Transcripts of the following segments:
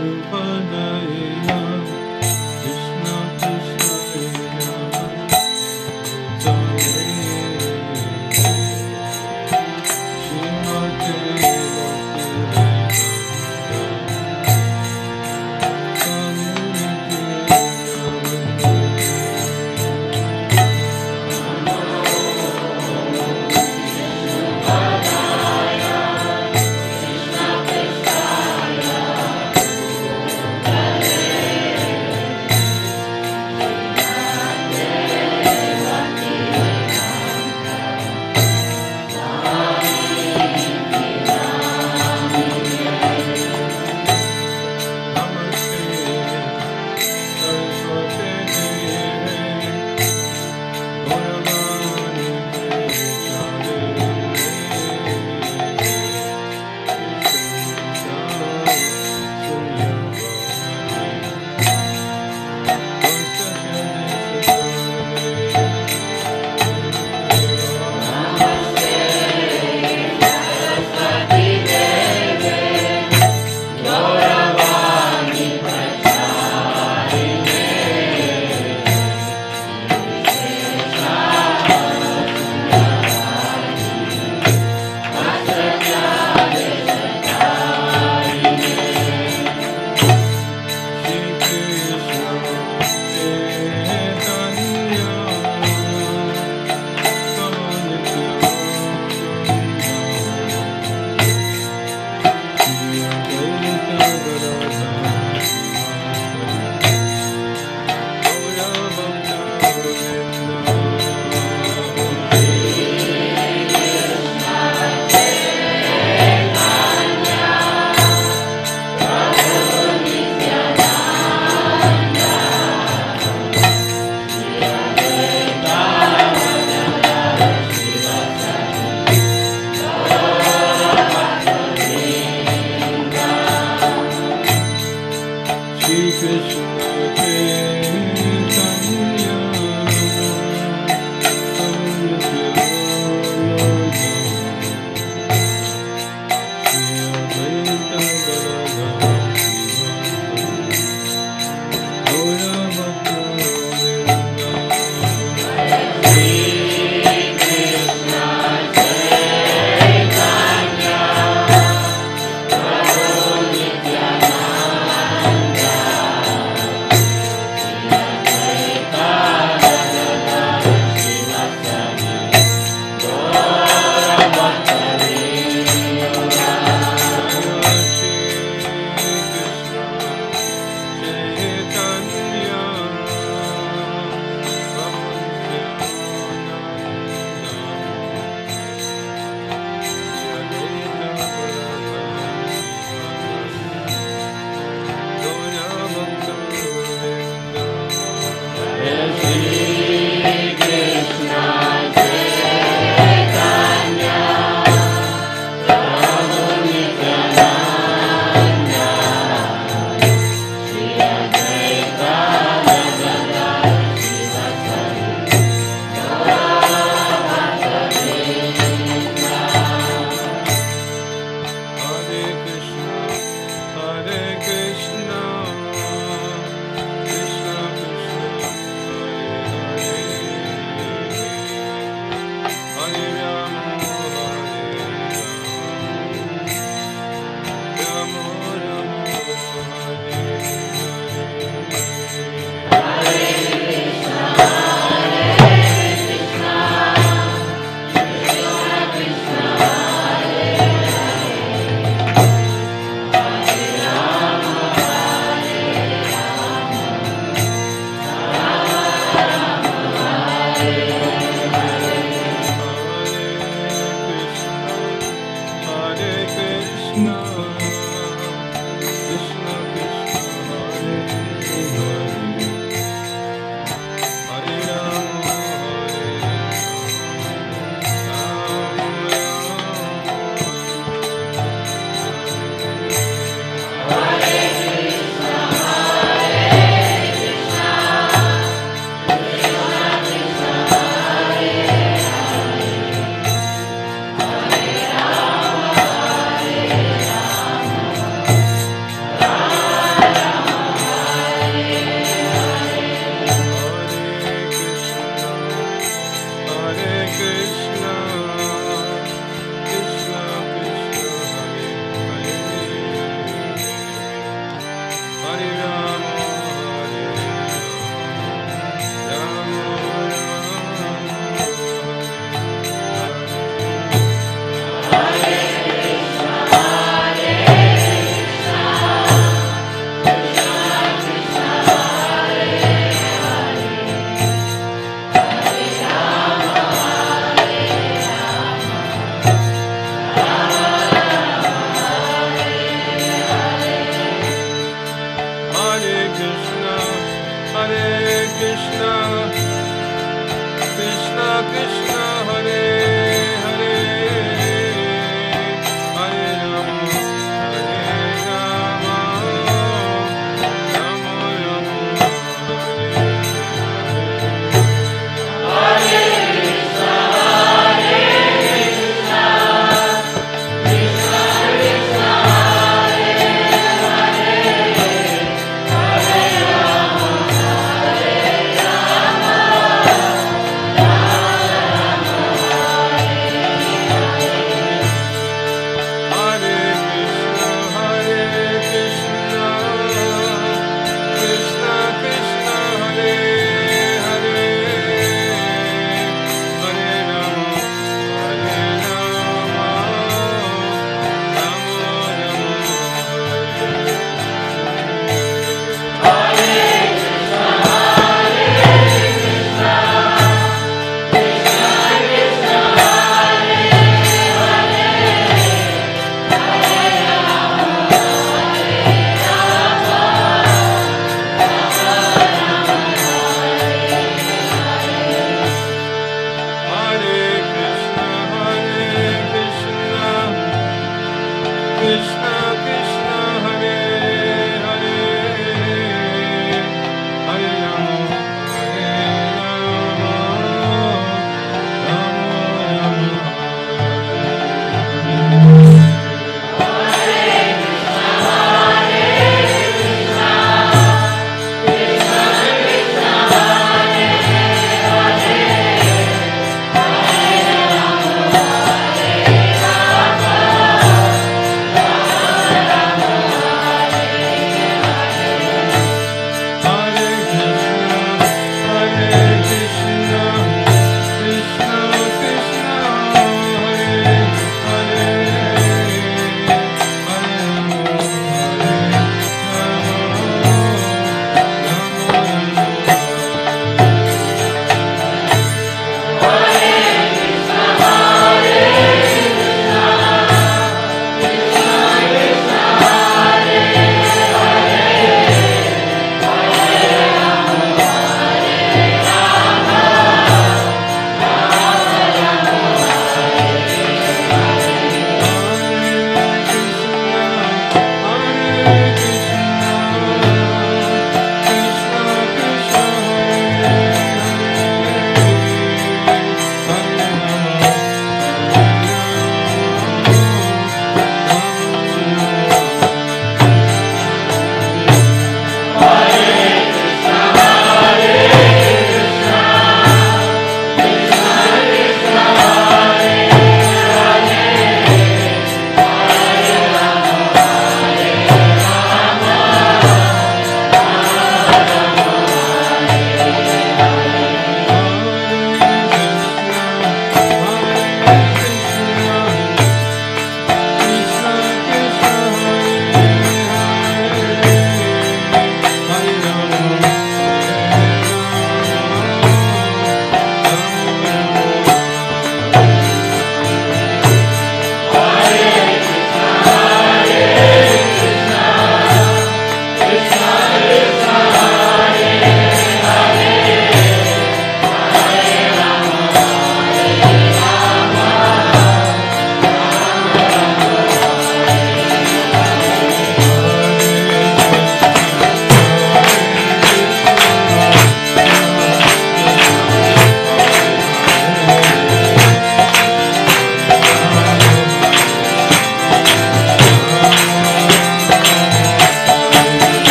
Hare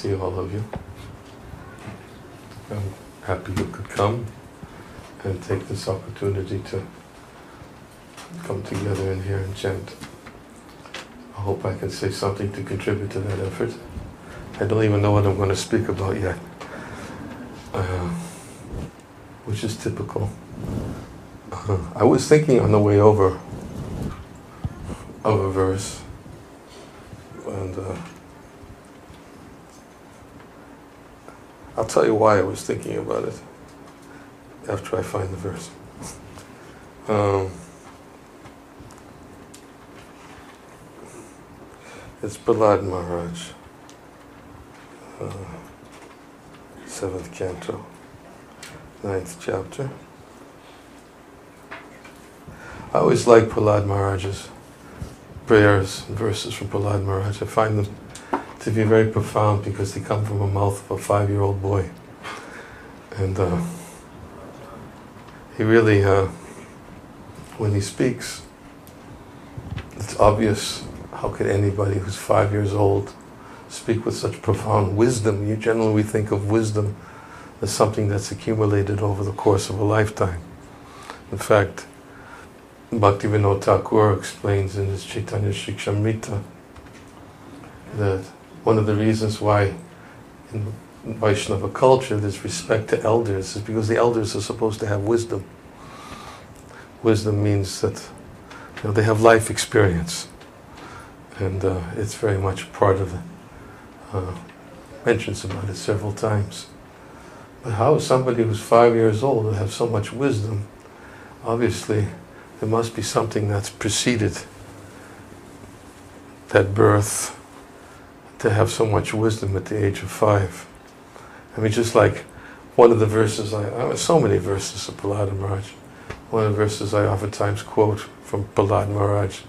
see all of you. I'm happy you could come and take this opportunity to come together in here and chant. I hope I can say something to contribute to that effort. I don't even know what I'm going to speak about yet, uh, which is typical. Uh, I was thinking on the way over of a verse, and uh, I'll tell you why I was thinking about it after I find the verse. Um, it's Prahlad Maharaj, uh, seventh canto, ninth chapter. I always like Prahlad Maharaj's prayers and verses from Prahlad Maharaj. I find them to be very profound because they come from the mouth of a five-year-old boy. And uh, he really, uh, when he speaks, it's obvious how could anybody who's five years old speak with such profound wisdom. You generally we think of wisdom as something that's accumulated over the course of a lifetime. In fact, Bhaktivinoda Thakur explains in his Chaitanya Shikshamrita that one of the reasons why in Vaishnava culture there's respect to elders is because the elders are supposed to have wisdom. Wisdom means that you know, they have life experience, and uh, it's very much part of it. Uh, mentions about it several times. But how is somebody who's five years old to have so much wisdom? Obviously, there must be something that's preceded that birth to have so much wisdom at the age of five. I mean, just like one of the verses, I, so many verses of Prahlad Maharaj. One of the verses I oftentimes quote from Prahlad Maharaj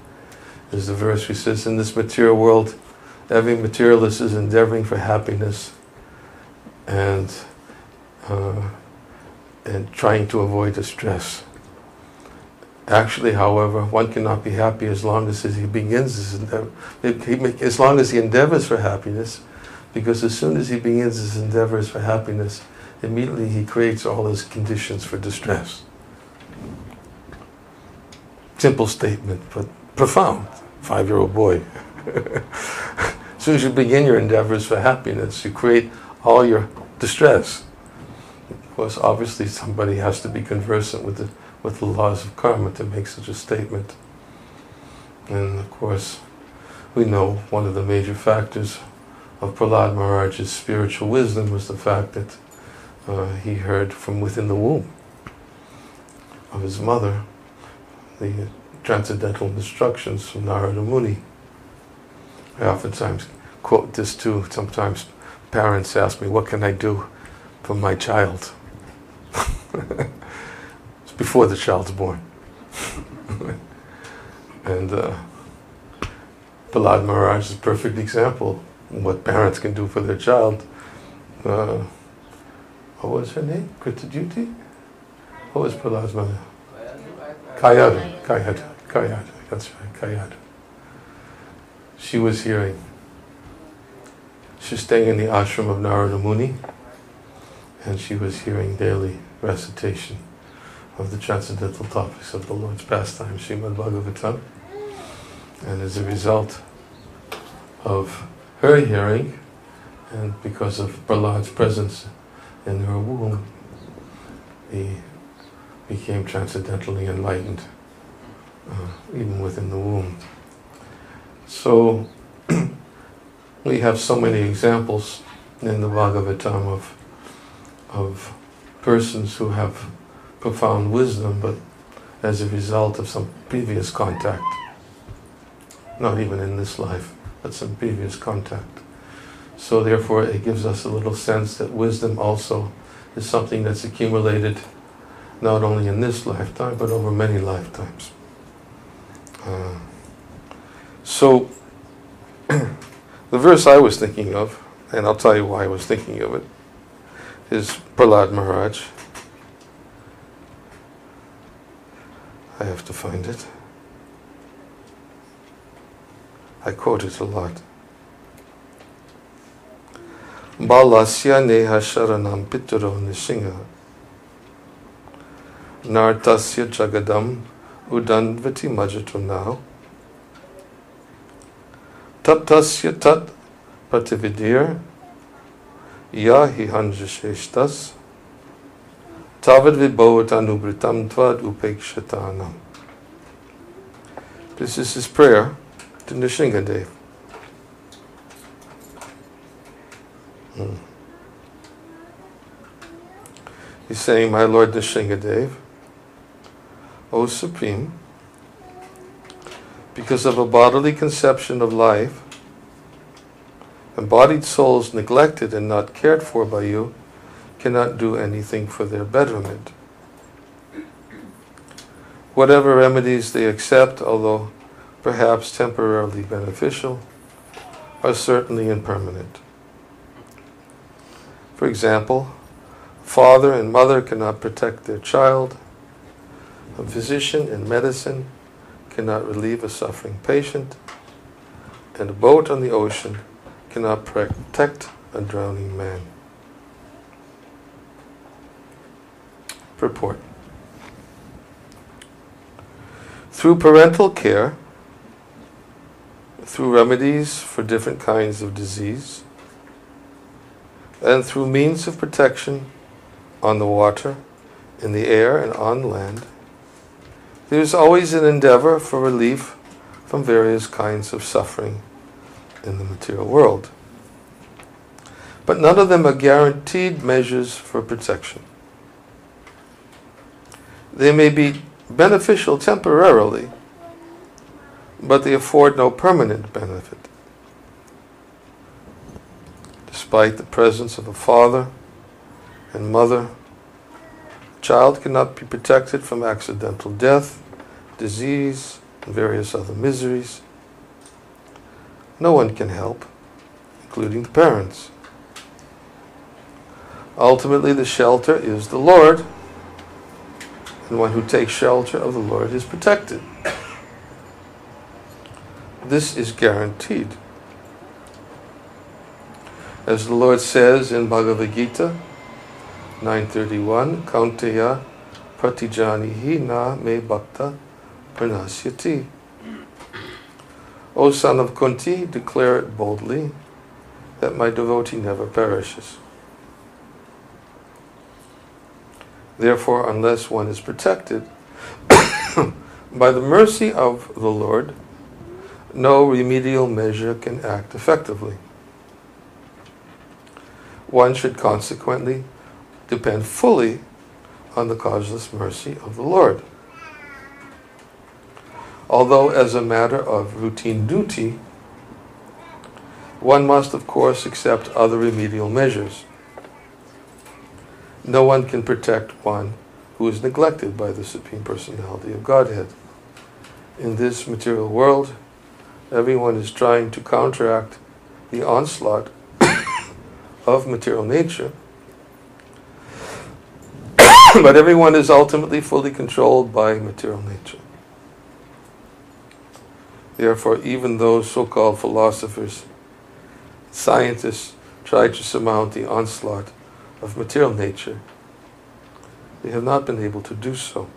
is the verse he says, In this material world, every materialist is endeavoring for happiness and, uh, and trying to avoid distress. Actually, however, one cannot be happy as long as he begins his endeavor, as long as he endeavors for happiness, because as soon as he begins his endeavors for happiness, immediately he creates all his conditions for distress. Simple statement, but profound. Five year old boy. as soon as you begin your endeavors for happiness, you create all your distress. Of course, obviously, somebody has to be conversant with the, with the laws of karma to make such a statement. And of course, we know one of the major factors of Prahlad Maharaj's spiritual wisdom was the fact that uh, he heard from within the womb of his mother the transcendental instructions from Narada Muni. I oftentimes quote this too. Sometimes parents ask me, What can I do for my child? before the child's born. and uh, Prahlad Maharaj is a perfect example of what parents can do for their child. Uh, what was her name? Kritajuti? What was Prahlad's mother? Kayadu. Kayadu. Kayadu. That's right, Kayadu. She was hearing. She was staying in the ashram of Narada Muni, and she was hearing daily recitation of the transcendental topics of the Lord's pastime, Srimad Bhagavatam. And as a result of her hearing, and because of Prahlad's presence in her womb, he became transcendentally enlightened, uh, even within the womb. So, we have so many examples in the Bhagavatam of, of persons who have profound wisdom, but as a result of some previous contact, not even in this life, but some previous contact. So therefore it gives us a little sense that wisdom also is something that's accumulated not only in this lifetime, but over many lifetimes. Uh, So, the verse I was thinking of, and I'll tell you why I was thinking of it, is Prahlad Maharaj. I have to find it. I quote it a lot. Balasya neha sharanam pitaro nishinga nartasya jagadam udanvati majatunau taptasya tat pratividir yahi hanjasheshtas tavad vibhavatanubhritam tvad upekshatanam. This is his prayer to Nrsingadev. Hmm. He's saying, My Lord Nrsingadev, O Supreme, because of a bodily conception of life, embodied souls neglected and not cared for by you cannot do anything for their betterment. Whatever remedies they accept, although perhaps temporarily beneficial, are certainly impermanent. For example, father and mother cannot protect their child, a physician in medicine cannot relieve a suffering patient, and a boat on the ocean cannot protect a drowning man. Purport Through parental care, through remedies for different kinds of disease, and through means of protection on the water, in the air, and on land, there is always an endeavor for relief from various kinds of suffering in the material world. But none of them are guaranteed measures for protection. They may be beneficial temporarily, but they afford no permanent benefit. Despite the presence of a father and mother, a child cannot be protected from accidental death, disease, and various other miseries. No one can help, including the parents. Ultimately, the shelter is the Lord, and one who takes shelter of the Lord is protected. This is guaranteed. As the Lord says in Bhagavad Gita 931, Kaunteya pratijanihi na me bhakta pranasyati. O son of Kunti, declare it boldly that my devotee never perishes. Therefore, unless one is protected by the mercy of the Lord, no remedial measure can act effectively. One should consequently depend fully on the causeless mercy of the Lord. Although, as a matter of routine duty, one must, of course, accept other remedial measures. No one can protect one who is neglected by the Supreme Personality of Godhead. In this material world, everyone is trying to counteract the onslaught of material nature. but everyone is ultimately fully controlled by material nature. Therefore, even those so called philosophers, scientists, try to surmount the onslaught of material nature, they have not been able to do so.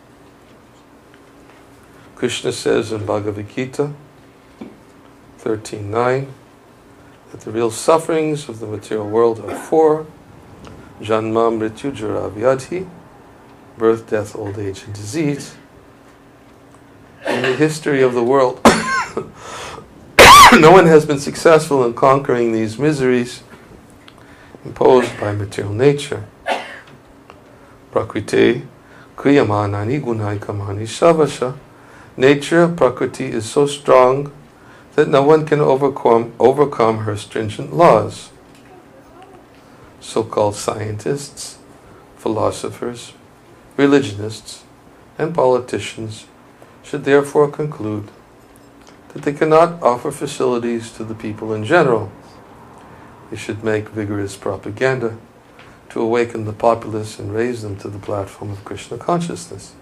Krishna says in Bhagavad Gita 13.9 that the real sufferings of the material world are four Janma, Mrityu, Jara, Vyadhi, birth, death, old age, and disease. In the history of the world, no one has been successful in conquering these miseries imposed by material nature. Prakriti, Kriyamanani Gunai Karmani Savasha. Nature, of Prakriti, is so strong that no one can overcome, overcome her stringent laws. So called scientists, philosophers, religionists, and politicians should therefore conclude that they cannot offer facilities to the people in general. They should make vigorous propaganda to awaken the populace and raise them to the platform of Krishna consciousness.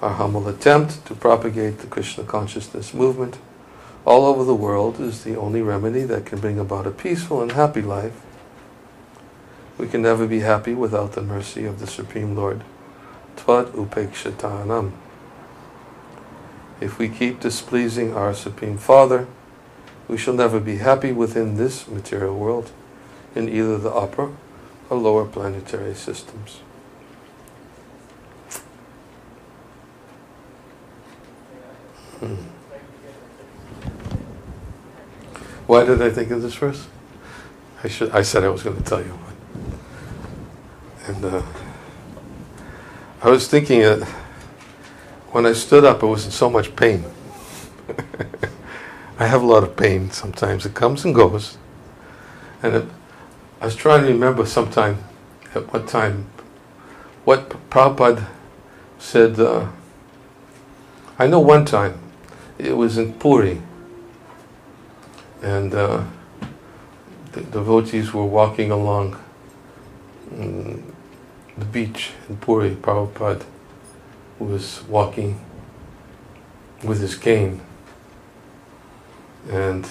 Our humble attempt to propagate the Krishna consciousness movement all over the world is the only remedy that can bring about a peaceful and happy life. We can never be happy without the mercy of the Supreme Lord. Tvad upekshatanam. If we keep displeasing our Supreme Father, we shall never be happy within this material world, in either the upper or lower planetary systems. Hmm. Why did I think of this verse? I should. I said I was going to tell you. one. And uh, I was thinking that when I stood up, I was in so much pain. I have a lot of pain sometimes. It comes and goes. And it, I was trying to remember sometime, at what time, what Prabhupada said. Uh, I know one time, it was in Puri, and uh, the devotees were walking along mm, the beach in Puri. Prabhupada was walking with his cane, and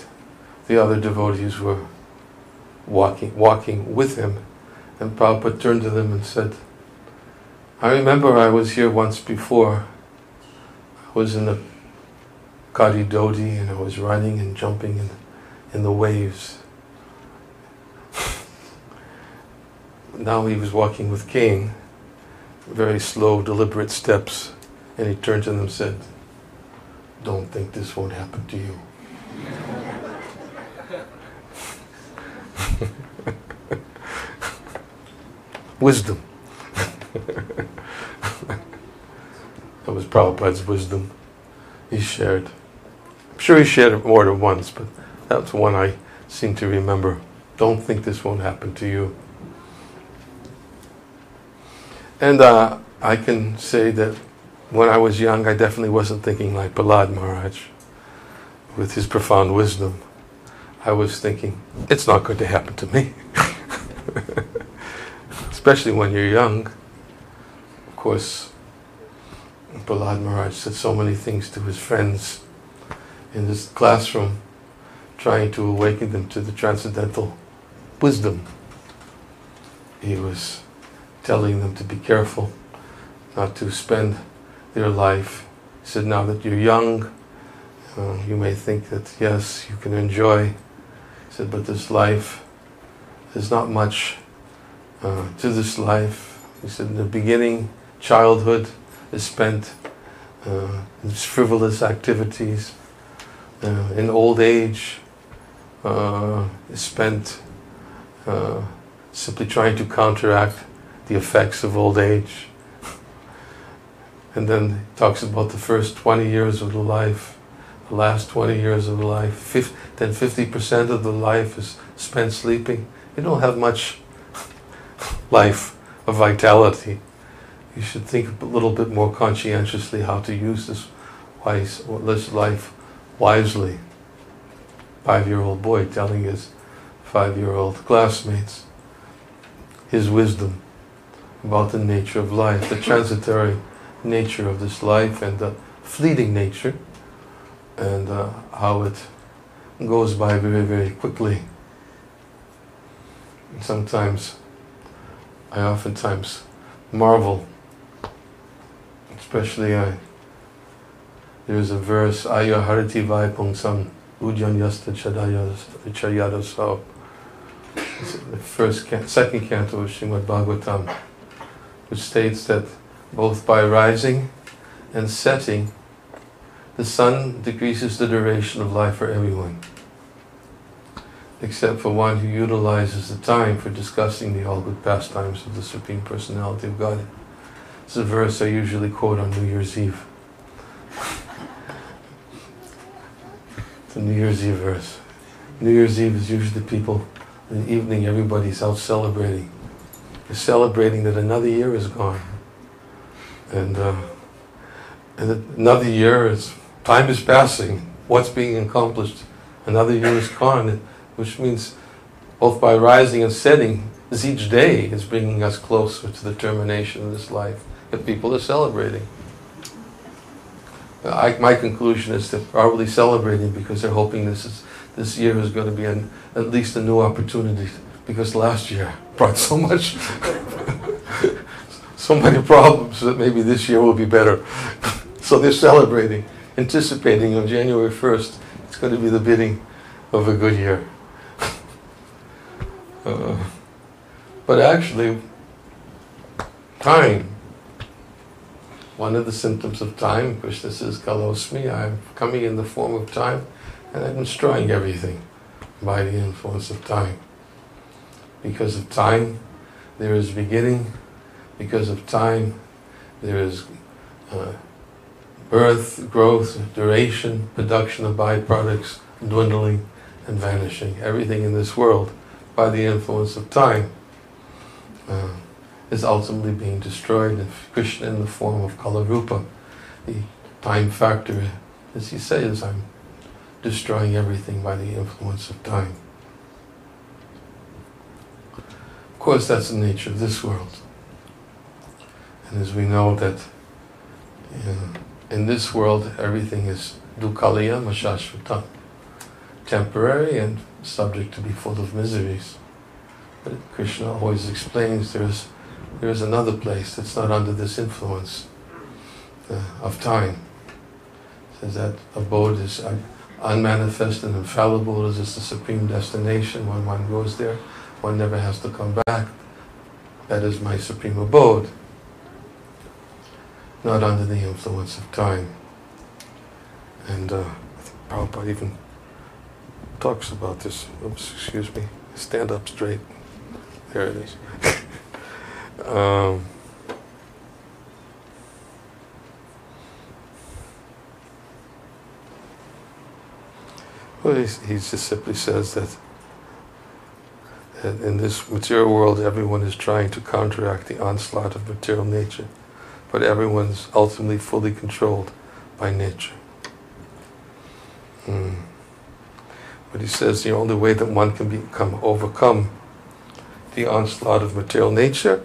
the other devotees were walking walking with him. And Prabhupada turned to them and said, I remember I was here once before. I was in the Kadi Dodi and I was running and jumping in, in the waves. now he was walking with cane, very slow, deliberate steps, and he turned to them and said, Don't think this won't happen to you. wisdom. that was Prabhupada's wisdom he shared. I'm sure he shared it more than once, but that's one I seem to remember. Don't think this won't happen to you. And uh, I can say that when I was young, I definitely wasn't thinking like Prahlad Maharaj with his profound wisdom. I was thinking, it's not going to happen to me. Especially when you're young. Of course, Prahlad Maharaj said so many things to his friends in this classroom, trying to awaken them to the transcendental wisdom. He was telling them to be careful, not to spend their life. He said, now that you're young, uh, you may think that yes, you can enjoy. He said, but this life, there's not much uh, to this life. He said, in the beginning, childhood is spent uh, in frivolous activities. Uh, in old age, uh, is spent uh, simply trying to counteract the effects of old age. and then he talks about the first 20 years of the life, the last 20 years of the life, then 50% of the life is spent sleeping. You don't have much life of vitality. You should think a little bit more conscientiously how to use this wise, this life wisely. Five-year-old boy telling his five-year-old classmates his wisdom about the nature of life, the transitory nature of this life and the fleeting nature and uh, how it goes by very, very quickly. And sometimes, I oftentimes marvel, especially I, there's a verse, Aya Harati Vaipungsam Ujanyasta Chayadaso. The first, second canto of Srimad Bhagavatam which states that both by rising and setting, the sun decreases the duration of life for everyone, except for one who utilizes the time for discussing the all good pastimes of the Supreme Personality of God. It's a verse I usually quote on New Year's Eve. it's a New Year's Eve verse. New Year's Eve is usually people, in the evening, everybody's out celebrating They're celebrating that another year is gone. And, uh, and another year is time is passing. What's being accomplished? Another year is gone, which means both by rising and setting, as each day is bringing us closer to the termination of this life that people are celebrating. I, my conclusion is they're probably celebrating because they're hoping this is this year is going to be an, at least a new opportunity because last year brought so much, so many problems that maybe this year will be better. so they're celebrating, anticipating on January 1st, it's going to be the beginning of a good year. Uh, but actually, time, one of the symptoms of time, Krishna says, Kalosmi, I'm coming in the form of time and I'm destroying everything by the influence of time. Because of time, there is beginning. Because of time, there is uh, birth, growth, duration, production of byproducts, dwindling and vanishing. Everything in this world, by the influence of time, uh, is ultimately being destroyed. And Krishna in the form of Kalarupa, the time factor, as he says, I'm destroying everything by the influence of time. Of course, that's the nature of this world. And as we know that you know, in this world, everything is dukhalayam ashashvatam, temporary and subject to be full of miseries. But Krishna always explains there's, there's another place that's not under this influence uh, of time. Says that abode is unmanifest and infallible. It is the supreme destination. When one goes there, one never has to come back. That is my supreme abode. Not under the influence of time. And uh, I think Prabhupada even talks about this. Oops, excuse me. Stand up straight. There it is. um, well, he, he just simply says that, that in this material world, everyone is trying to counteract the onslaught of material nature, but everyone's ultimately fully controlled by nature. Mm. But he says the only way that one can become overcome the onslaught of material nature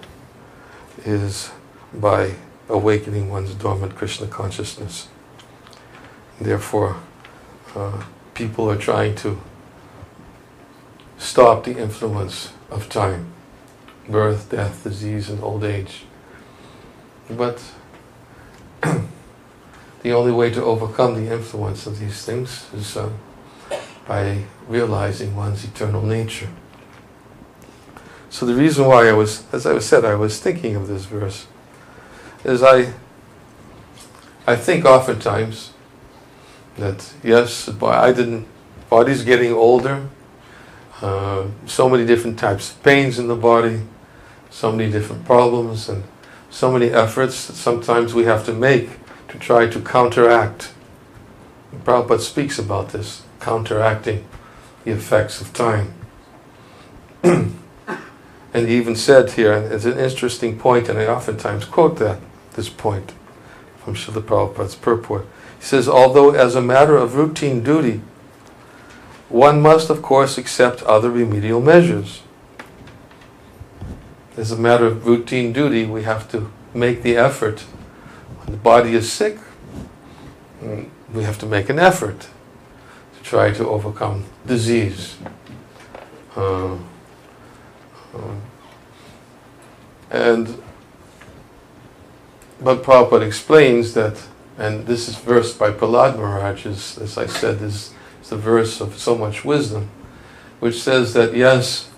is by awakening one's dormant Krishna consciousness. Therefore, uh, people are trying to stop the influence of time, birth, death, disease, and old age. But the only way to overcome the influence of these things is uh, by realizing one's eternal nature. So the reason why I was, as I was said, I was thinking of this verse, is I, I think oftentimes that yes, I didn't, body's getting older, uh, so many different types of pains in the body, so many different problems, and so many efforts that sometimes we have to make to try to counteract. Prabhupada speaks about this, counteracting the effects of time. and he even said here, and it's an interesting point, and I oftentimes quote that, this point from Srila Prabhupada's purport. He says, although as a matter of routine duty, one must of course accept other remedial measures. As a matter of routine duty, we have to make the effort. When the body is sick, mm, we have to make an effort to try to overcome disease. Uh, uh, and but Prabhupada explains that and this is verse by Prahlad Maharaj, is, as I said, is, is a verse of so much wisdom, which says that yes,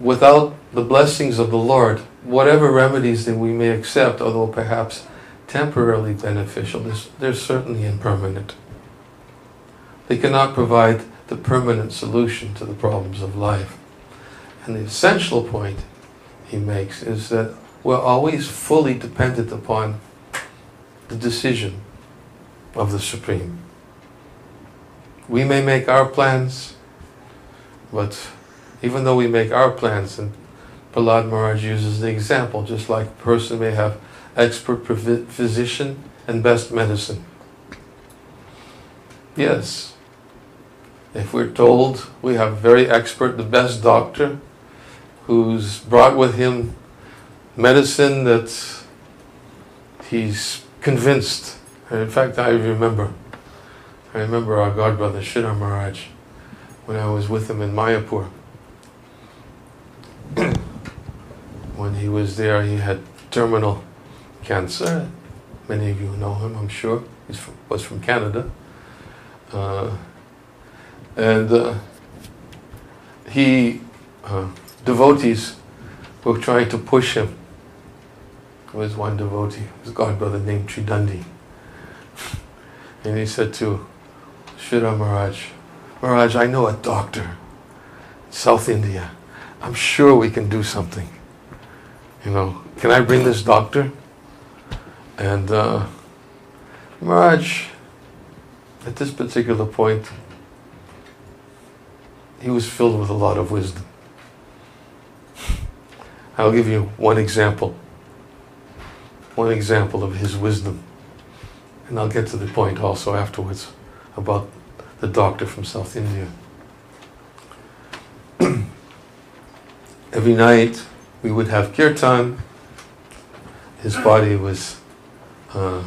without the blessings of the Lord, whatever remedies that we may accept, although perhaps temporarily beneficial, they're certainly impermanent. They cannot provide the permanent solution to the problems of life. And the essential point he makes is that we're always fully dependent upon the decision of the Supreme. We may make our plans, but even though we make our plans, and Prahlad Maharaj uses the example, just like a person may have expert physician and best medicine. Yes. If we're told we have very expert, the best doctor, who's brought with him medicine that he's convinced. And in fact, I remember, I remember our godbrother Sridhar Maharaj when I was with him in Mayapur. When he was there, he had terminal cancer. Many of you know him, I'm sure. He was from Canada. Uh, and uh, he, uh, devotees were trying to push him. There was one devotee, his godbrother named Tridandi. And he said to Sridhar Maharaj, Maharaj, I know a doctor, South India. I'm sure we can do something. You know, can I bring this doctor? And uh, Maharaj, at this particular point, he was filled with a lot of wisdom. I'll give you one example. One example of his wisdom. And I'll get to the point also afterwards about the doctor from South India. Every night we would have kirtan. His body was uh,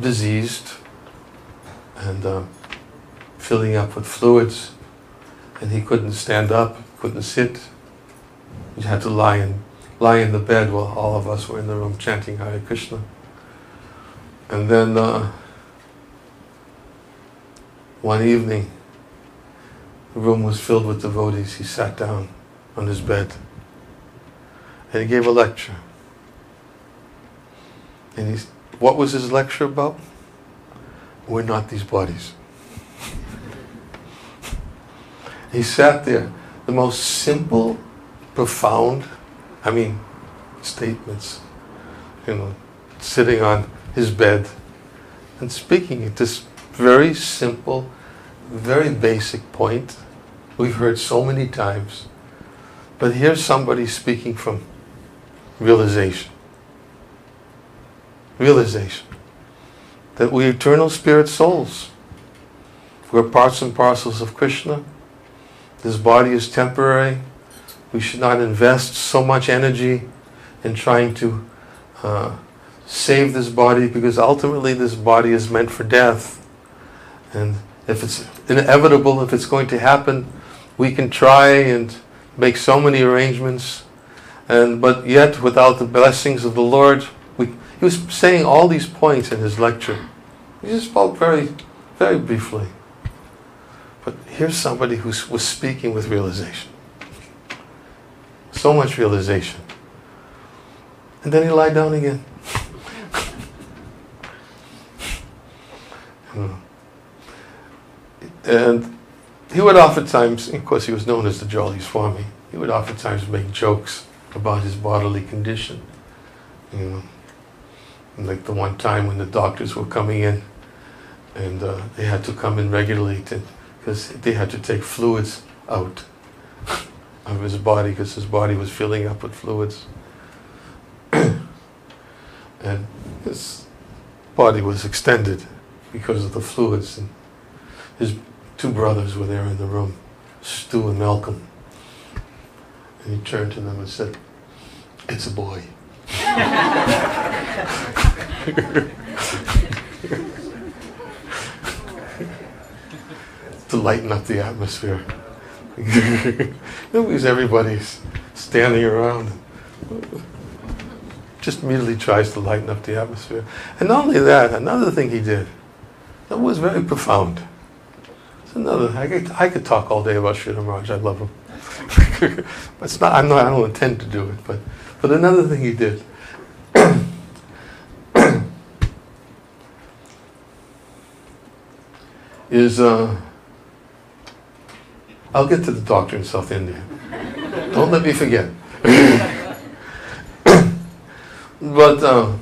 diseased and uh, filling up with fluids, and he couldn't stand up, couldn't sit. He had to lie in, lie in the bed while all of us were in the room chanting Hare Krishna. And then uh, one evening, the room was filled with devotees. He sat down on his bed and he gave a lecture. And he, what was his lecture about? We're not these bodies. he sat there, the most simple, profound, I mean, statements, you know, sitting on his bed and speaking at this very simple, very basic point we've heard so many times. But here's somebody speaking from realization. Realization that we eternal spirit souls. We're parts and parcels of Krishna. This body is temporary. We should not invest so much energy in trying to uh, save this body because ultimately this body is meant for death. And if it's inevitable, if it's going to happen, we can try and make so many arrangements, and but yet without the blessings of the Lord, we, he was saying all these points in his lecture. He just spoke very, very briefly. But here's somebody who was speaking with realization. So much realization. And then he lied down again. Hmm. and he would oftentimes, of course, he was known as the Jolly Swami. He would oftentimes make jokes about his bodily condition. You know, and like the one time when the doctors were coming in, and uh, they had to come in regularly because they had to take fluids out of his body because his body was filling up with fluids, and his body was extended because of the fluids. And his two brothers were there in the room, Stu and Malcolm. And he turned to them and said, It's a boy. to lighten up the atmosphere. because everybody's standing around. Just immediately tries to lighten up the atmosphere. And not only that, another thing he did that was very profound. It's another. I could, I could talk all day about Sridhar Maharaj. I love him. it's not. I'm not. I don't intend to do it. But but another thing he did. is uh, I'll get to the doctor in South India. Don't let me forget. but uh,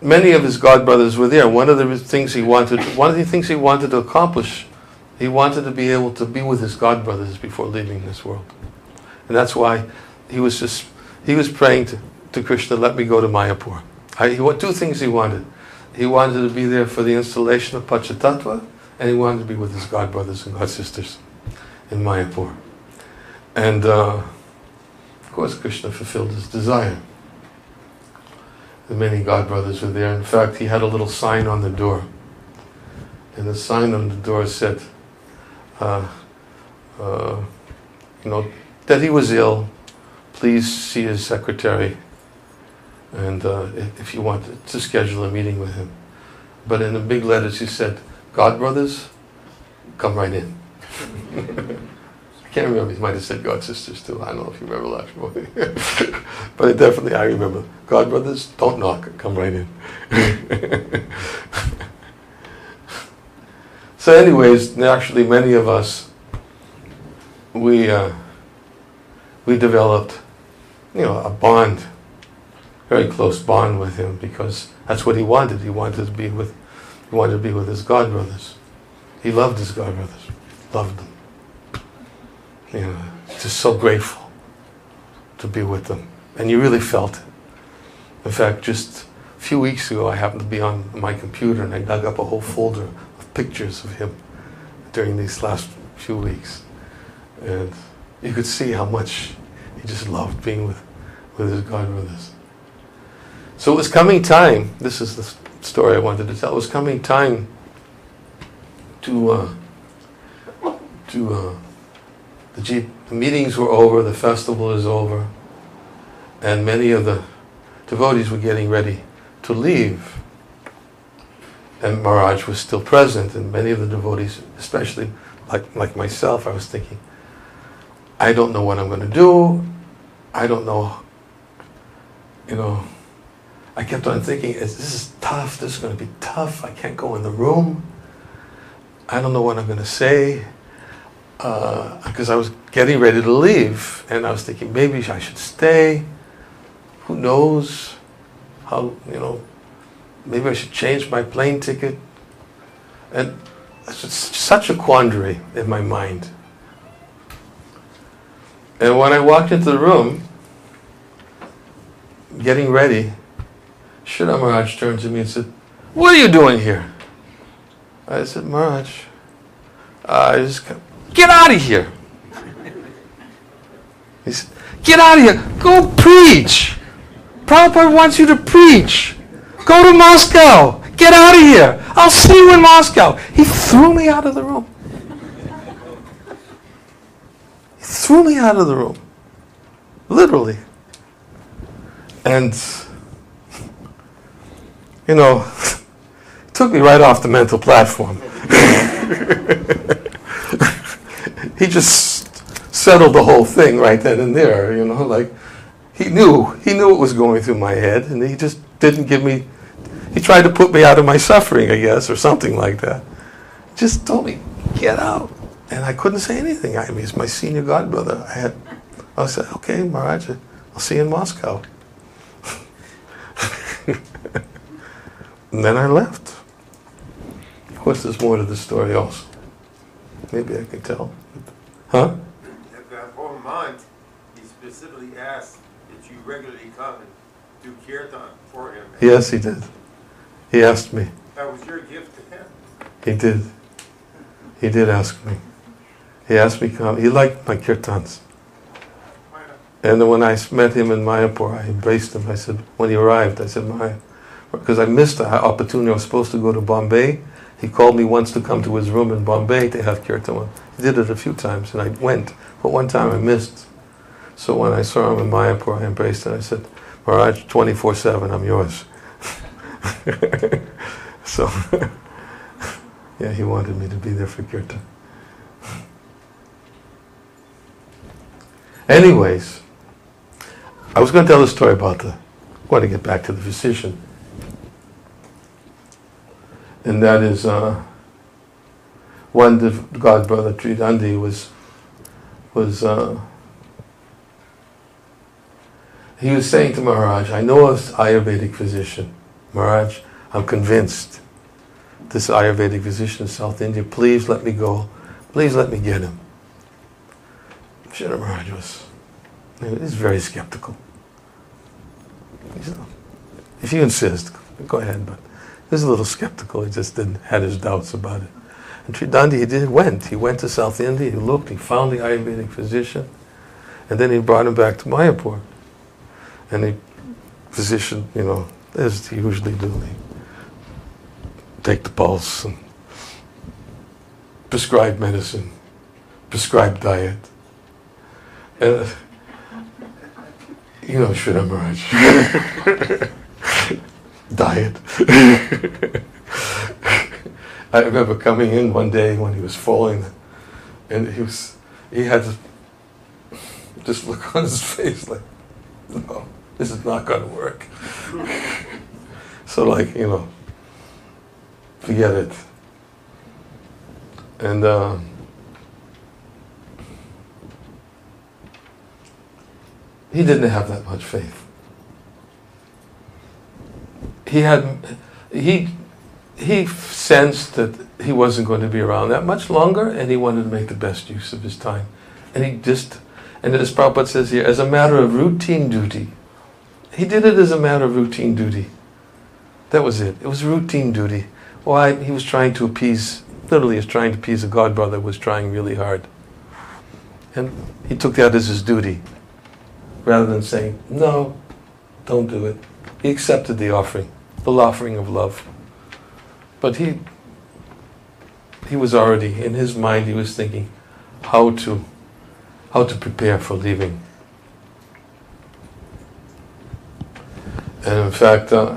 many of his god brothers were there. One of the things he wanted, one of the things he wanted to accomplish, he wanted to be able to be with his god brothers before leaving this world, and that's why he was just he was praying to, to Krishna, "Let me go to Mayapur." I, he, two things he wanted. he wanted to be there for the installation of Panchatattva, and he wanted to be with his god brothers and god sisters in Mayapur. And uh, of course, Krishna fulfilled his desire. The many god brothers were there. In fact, he had a little sign on the door. And the sign on the door said, uh, uh, you know, that he was ill. Please see his secretary. And uh, if you want to schedule a meeting with him. But in the big letters, he said, God brothers, come right in. I can't remember. He might have said God sisters too. I don't know if you remember Lakshmi. but definitely I remember. God brothers, don't knock. Come right in. so anyways, naturally many of us, we, uh, we developed, you know, a bond, very close bond with him because that's what he wanted. He wanted to be with, he wanted to be with his God brothers. He loved his God brothers, loved them. You know, just so grateful to be with them. And you really felt it. In fact, just a few weeks ago, I happened to be on my computer and I dug up a whole folder pictures of him during these last few weeks. And you could see how much he just loved being with, with his God brothers. So it was coming time, this is the story I wanted to tell, it was coming time to, uh, to uh, the, G- the meetings were over, the festival is over, and many of the devotees were getting ready to leave. And Maharaj was still present, and many of the devotees, especially like, like myself, I was thinking, I don't know what I'm going to do. I don't know, you know. I kept on thinking, this is tough, this is going to be tough. I can't go in the room. I don't know what I'm going to say because uh, I was getting ready to leave, and I was thinking maybe I should stay. Who knows? How you know? Maybe I should change my plane ticket. And it's such a quandary in my mind. And when I walked into the room, getting ready, Sridhar Maharaj turned to me and said, "What are you doing here?" I said, "Maharaj, I just." Get out of here. He said, Get out of here. Go preach. Prabhupada wants you to preach. Go to Moscow. Get out of here. I'll see you in Moscow. He threw me out of the room. He threw me out of the room. Literally. And, you know, took me right off the mental platform. he just settled the whole thing right then and there, you know, like he knew, he knew what was going through my head and he just didn't give me, he tried to put me out of my suffering, I guess, or something like that. Just told me, get out. And I couldn't say anything. I mean, he's my senior godbrother. I had, I said, okay, Maharaj, I'll see you in Moscow. and then I left. Of course, there's more to the story also. Maybe I can tell. Huh? At that whole month, he specifically asked that you regularly come and do kirtan for him. Yes, he did. He asked me. That was your gift to him. He did. He did ask me. He asked me come. He liked my kirtans. And when I met him in Mayapur, I embraced him. I said, when he arrived, I said, Maya, because I missed the opportunity. I was supposed to go to Bombay. He called me once to come to his room in Bombay to have kirtan. He did it a few times, and I went. But one time I missed. So when I saw him in Mayapur, I embraced him. I said, Maharaj, 24 7, I'm yours. so, yeah, he wanted me to be there for kirtan. Anyways, I was going to tell a story about the. I want to get back to the physician. And that is. Uh, one the god brother Tridandi was was uh, he was saying to Maharaj, I know an Ayurvedic physician. Maharaj, I'm convinced this Ayurvedic physician in South India, please let me go. Please let me get him. Sridhar Maharaj was he's very skeptical. He Said, if you insist, go ahead, but he was a little skeptical. He just didn't had his doubts about it. And Tridandi, he did went. He went to South India. He looked. He found the Ayurvedic physician, and then he brought him back to Mayapur. And the physician, you know, as they usually do, they take the pulse and prescribe medicine, prescribe diet. Uh, you know, Sridhar Maharaj. diet. I remember coming in one day when he was falling, and he was, he had this look on his face like, no, this is not going to work. so, like, you know, forget it. And uh, he didn't have that much faith. He had, he, he sensed that he wasn't going to be around that much longer, and he wanted to make the best use of his time. And he just, and as Prabhupada says here, as a matter of routine duty, he did it as a matter of routine duty. That was it. It was routine duty. Why? He was trying to appease, literally, he was trying to appease a god brother was trying really hard. And he took that as his duty, rather than saying, no, don't do it. He accepted the offering, the offering of love. But he, he was already, in his mind, he was thinking how to, how to prepare for leaving. And in fact, uh,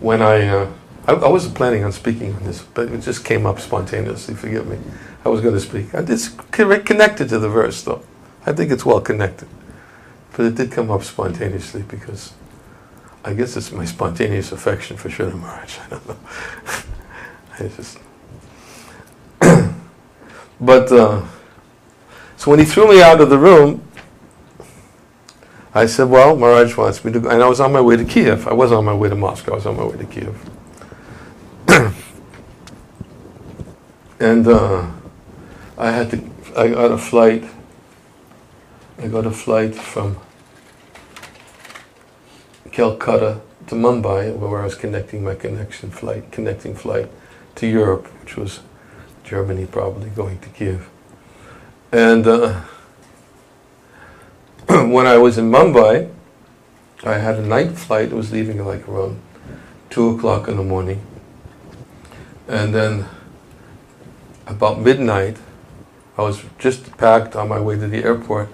when I, uh, I, I, wasn't planning on speaking on this, but it just came up spontaneously, forgive me. I was going to speak. And It's connected to the verse, though. I think it's well connected. But it did come up spontaneously because I guess it's my spontaneous affection for Sridhar Maharaj. I don't know. I just. but, uh, so when he threw me out of the room, I said, well, Maharaj wants me to go. And I was on my way to Kiev. I wasn't on my way to Moscow. I was on my way to Kiev. and uh, I had to, I got a flight. I got a flight from Calcutta to Mumbai, where I was connecting my connection flight, connecting flight to Europe, which was Germany, probably going to Kiev. And uh, when I was in Mumbai, I had a night flight. It was leaving like around two o'clock in the morning, and then about midnight, I was just packed on my way to the airport.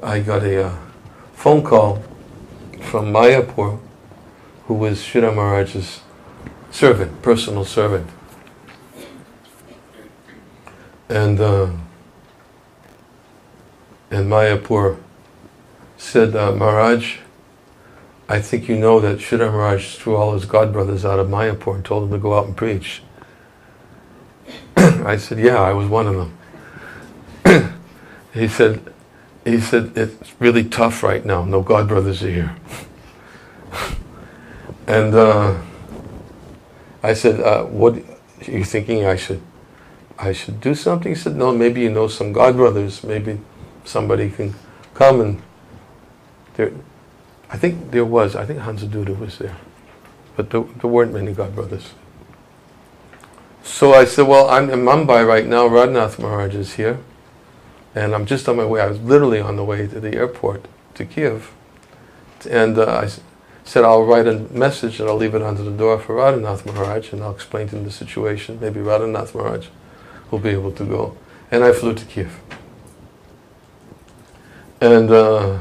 I got a uh, phone call from Mayapur, who was Sridhar Maharaj's servant, personal servant. And uh, and Mayapur said, uh, Maharaj, I think you know that Sridhar Maharaj threw all his godbrothers out of Mayapur and told them to go out and preach. I said, yeah, I was one of them. he said, he said, it's really tough right now. No godbrothers are here. and uh, I said, uh, what are you thinking I should, I should do something? He said, no, maybe you know some godbrothers. Maybe somebody can come and there, I think there was, I think Hansa Duda was there. But there, there weren't many godbrothers. So I said, well, I'm in Mumbai right now. Radhanath Maharaj is here. And I'm just on my way. I was literally on the way to the airport to Kiev. And uh, I said, I'll write a message and I'll leave it under the door for Radhanath Maharaj and I'll explain to him the situation. Maybe Radhanath Maharaj will be able to go. And I flew to Kiev. And uh,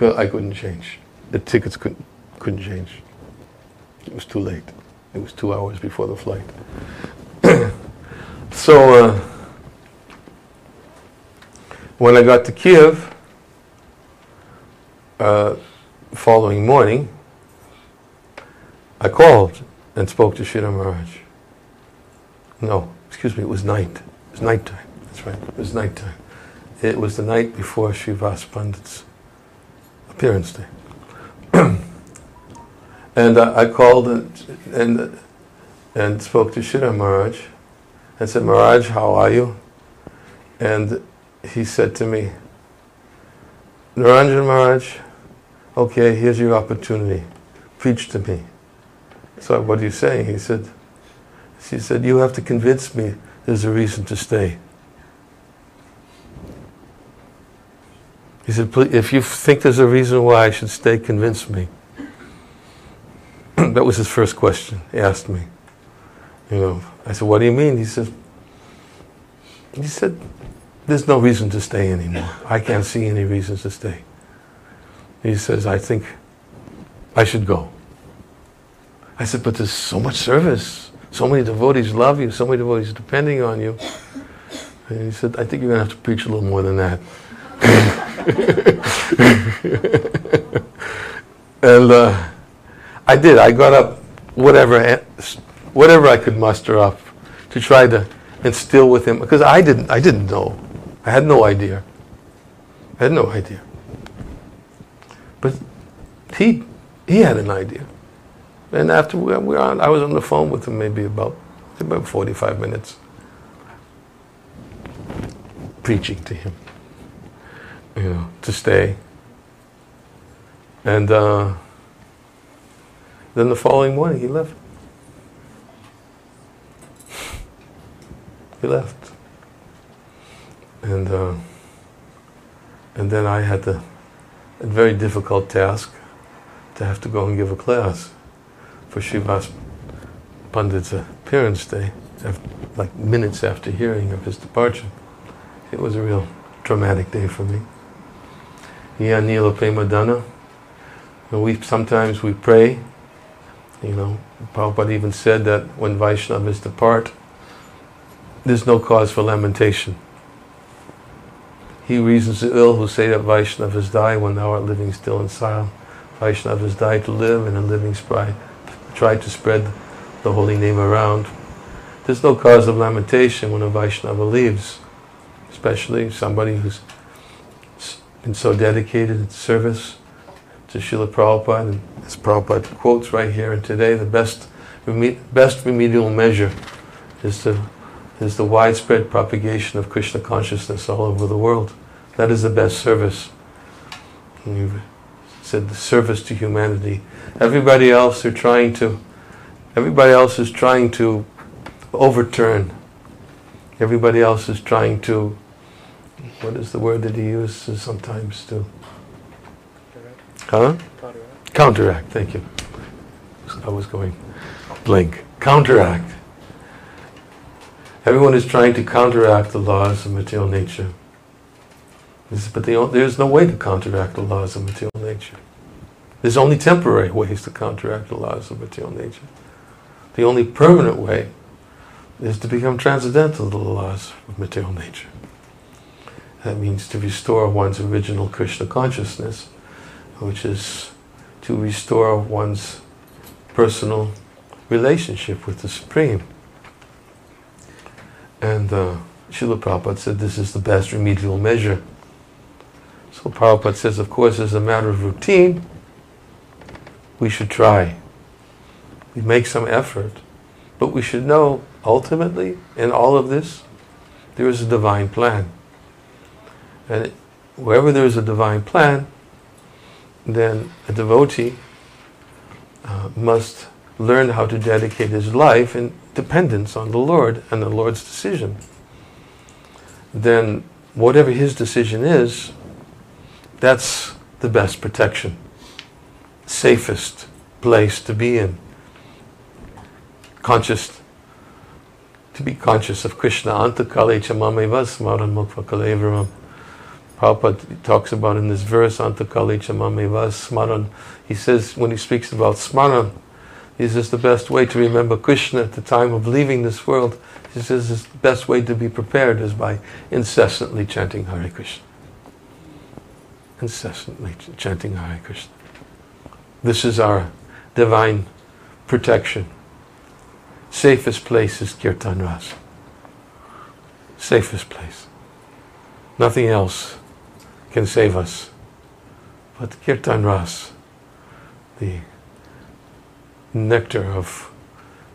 I couldn't change. The tickets couldn't, couldn't change. It was too late. It was two hours before the flight. so, uh, when I got to Kiev, uh, following morning, I called and spoke to Sridhar Maharaj. No, excuse me, it was night. It was nighttime. That's right, it was nighttime. It was the night before Srivas Pandit's appearance day. and uh, I called and, and, and spoke to Sridhar Maharaj and said, Maharaj, how are you? And he said to me, Niranjan Maharaj, okay, here's your opportunity. preach to me. So what are you saying? He said, she said, you have to convince me there's a reason to stay. He said, if you think there's a reason why I should stay, convince me. that was his first question he asked me. You know, I said, what do you mean? He said, he said, there's no reason to stay anymore. I can't see any reasons to stay. He says, I think I should go. I said, but there's so much service. So many devotees love you. So many devotees depending on you. And he said, I think you're going to have to preach a little more than that. and uh, I did. I got up whatever, eh, whatever I could muster up to try to instill with him because I didn't. I didn't know. I had no idea. I had no idea. But he he had an idea. And after we were on, I was on the phone with him maybe about about 45 minutes, preaching to him, you know, to stay. And uh, then the following morning, he left. He left. And uh, and then I had the a very difficult task to have to go and give a class for Srivas Pandit's appearance day, like minutes after hearing of his departure. It was a real traumatic day for me. Ya Nila Premadana. We sometimes we pray, you know, Prabhupada even said that when Vaishnavas depart, there's no cause for lamentation. He reasons the ill who say that Vaishnavas die when thou art living still in silence. Vaishnavas die to live and in living sprite try to spread the holy name around. There's no cause of lamentation when a Vaishnava leaves, especially somebody who's been so dedicated in service to Srila Prabhupada. And as Prabhupada quotes right here and today, the best, best remedial measure is the, is the widespread propagation of Krishna consciousness all over the world. That is the best service. You've said the service to humanity Everybody else are trying to, everybody else is trying to overturn. Everybody else is trying to, what is the word that he uses sometimes to? Huh? Counteract. Counteract, thank you. I was going blink. Counteract. Everyone is trying to counteract the laws of material nature. But there's no way to counteract the laws of material nature. There's only temporary ways to counteract the laws of material nature. The only permanent way is to become transcendental to the laws of material nature. That means to restore one's original Krishna consciousness, which is to restore one's personal relationship with the Supreme. And uh, Srila Prabhupada said this is the best remedial measure. So Prabhupada says, of course, as a matter of routine, we should try. We make some effort. But we should know, ultimately, in all of this, there is a divine plan. And wherever there is a divine plan, then a devotee uh, must learn how to dedicate his life in dependence on the Lord and the Lord's decision. Then, whatever his decision is, that's the best protection safest place to be in. Conscious, to be conscious of Krishna. Antakale chamameva smaran muktva kalevaram. Prabhupada talks about in this verse, Antakale chamameva smaran. He says, when he speaks about smaran, he says the best way to remember Krishna at the time of leaving this world, he says the best way to be prepared is by incessantly chanting Hare Krishna. Incessantly chanting Hare Krishna. This is our divine protection. Safest place is Kirtan Ras. Safest place. Nothing else can save us but Kirtan Ras, the nectar of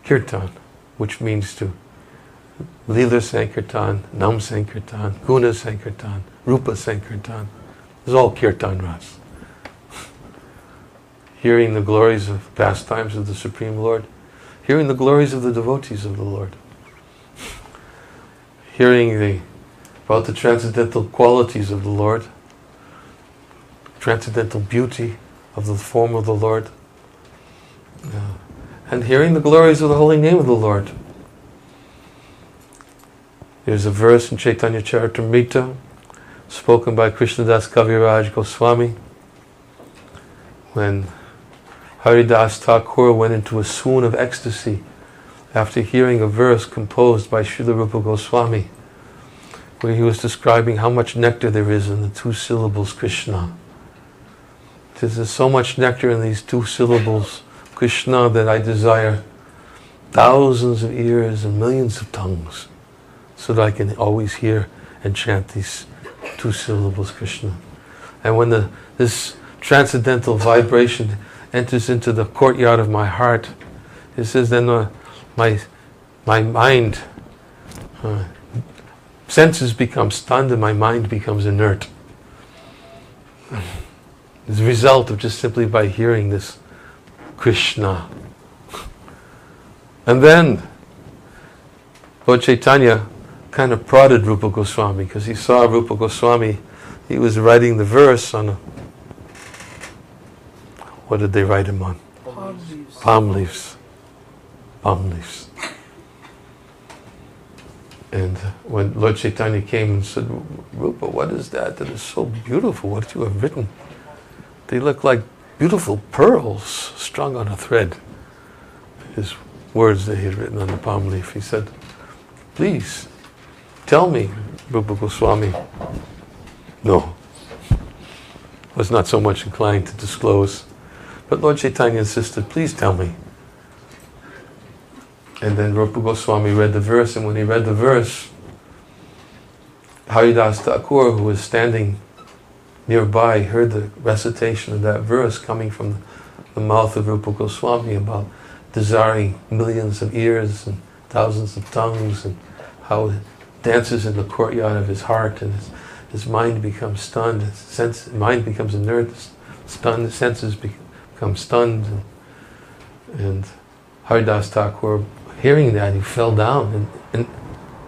Kirtan, which means to Lila Sankirtan, Nam Sankirtan, Guna Sankirtan, Rupa Sankirtan. It's all Kirtan Ras. hearing the glories of pastimes of the Supreme Lord, hearing the glories of the devotees of the Lord, hearing the, about the transcendental qualities of the Lord, transcendental beauty of the form of the Lord, uh, and hearing the glories of the holy name of the Lord. There's a verse in Chaitanya Charitamrita spoken by Krishnadas Kaviraj Goswami when Haridas Thakur went into a swoon of ecstasy after hearing a verse composed by Srila Rupa Goswami where he was describing how much nectar there is in the two syllables Krishna. There's so much nectar in these two syllables Krishna that I desire thousands of ears and millions of tongues so that I can always hear and chant these two syllables Krishna. And when the, this transcendental vibration enters into the courtyard of my heart, it says then uh, my, my mind, uh, senses become stunned and my mind becomes inert. As a result of just simply by hearing this Krishna. And then Lord Chaitanya kind of prodded Rupa Goswami because he saw Rupa Goswami, he was writing the verse on a, what did they write him on? Palm leaves. Palm leaves. Palm leaves. And when Lord Chaitanya came and said, Rupa, what is that? That is so beautiful. What you have written. They look like beautiful pearls strung on a thread. His words that he had written on the palm leaf. He said, Please, tell me, Rupa Goswami. No. Was not so much inclined to disclose. But Lord Chaitanya insisted, please tell me. And then Rupa Goswami read the verse, and when he read the verse, Haridas Thakur, who was standing nearby, heard the recitation of that verse coming from the mouth of Rupa Goswami about desiring millions of ears and thousands of tongues, and how it dances in the courtyard of his heart, and his, his mind becomes stunned, his sense, mind becomes inert, stunned, senses become stunned, and, and Haridas Thakur hearing that, he fell down in, in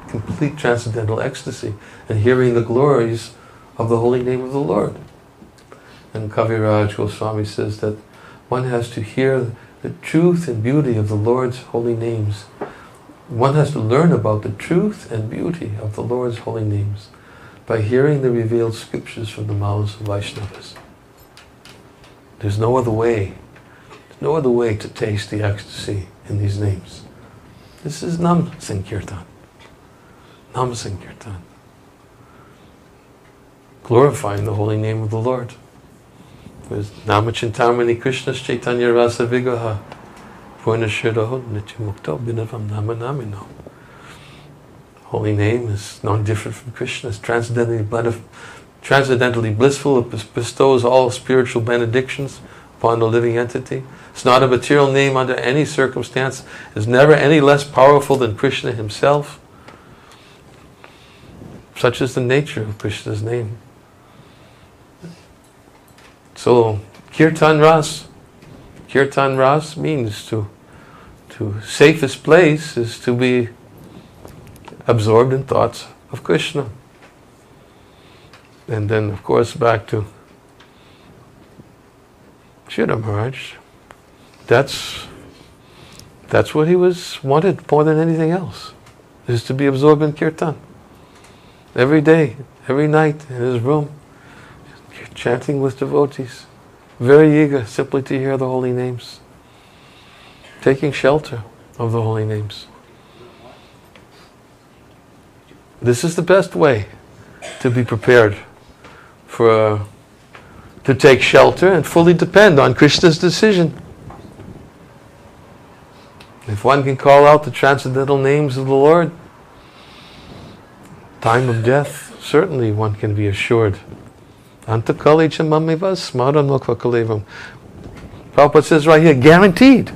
complete transcendental ecstasy and hearing the glories of the holy name of the Lord. And Kaviraj Goswami says that one has to hear the truth and beauty of the Lord's holy names. One has to learn about the truth and beauty of the Lord's holy names by hearing the revealed scriptures from the mouths of Vaishnavas. There's no other way. There's no other way to taste the ecstasy in these names. This is Nam Sankirtan. Nam Sankirtan. Glorifying the holy name of the Lord. There's Namachintamani Krishna's Chaitanya Rasa Vigraha. Holy name is non different from Krishna. It's transcendently, transcendently blissful. It bestows all spiritual benedictions upon the living entity. It's not a material name under any circumstance. It's never any less powerful than Krishna himself. Such is the nature of Krishna's name. So, Kirtan Ras, Kirtan Ras means to, to safest place is to be absorbed in thoughts of Krishna. And then, of course, back to Sridhar Maharaj. That's that's what he was wanted more than anything else, is to be absorbed in kirtan. Every day, every night in his room, chanting with devotees, very eager simply to hear the holy names, taking shelter of the holy names. This is the best way to be prepared for uh, to take shelter and fully depend on Krishna's decision. If one can call out the transcendental names of the Lord, time of death, certainly one can be assured. Prabhupada says right here, guaranteed.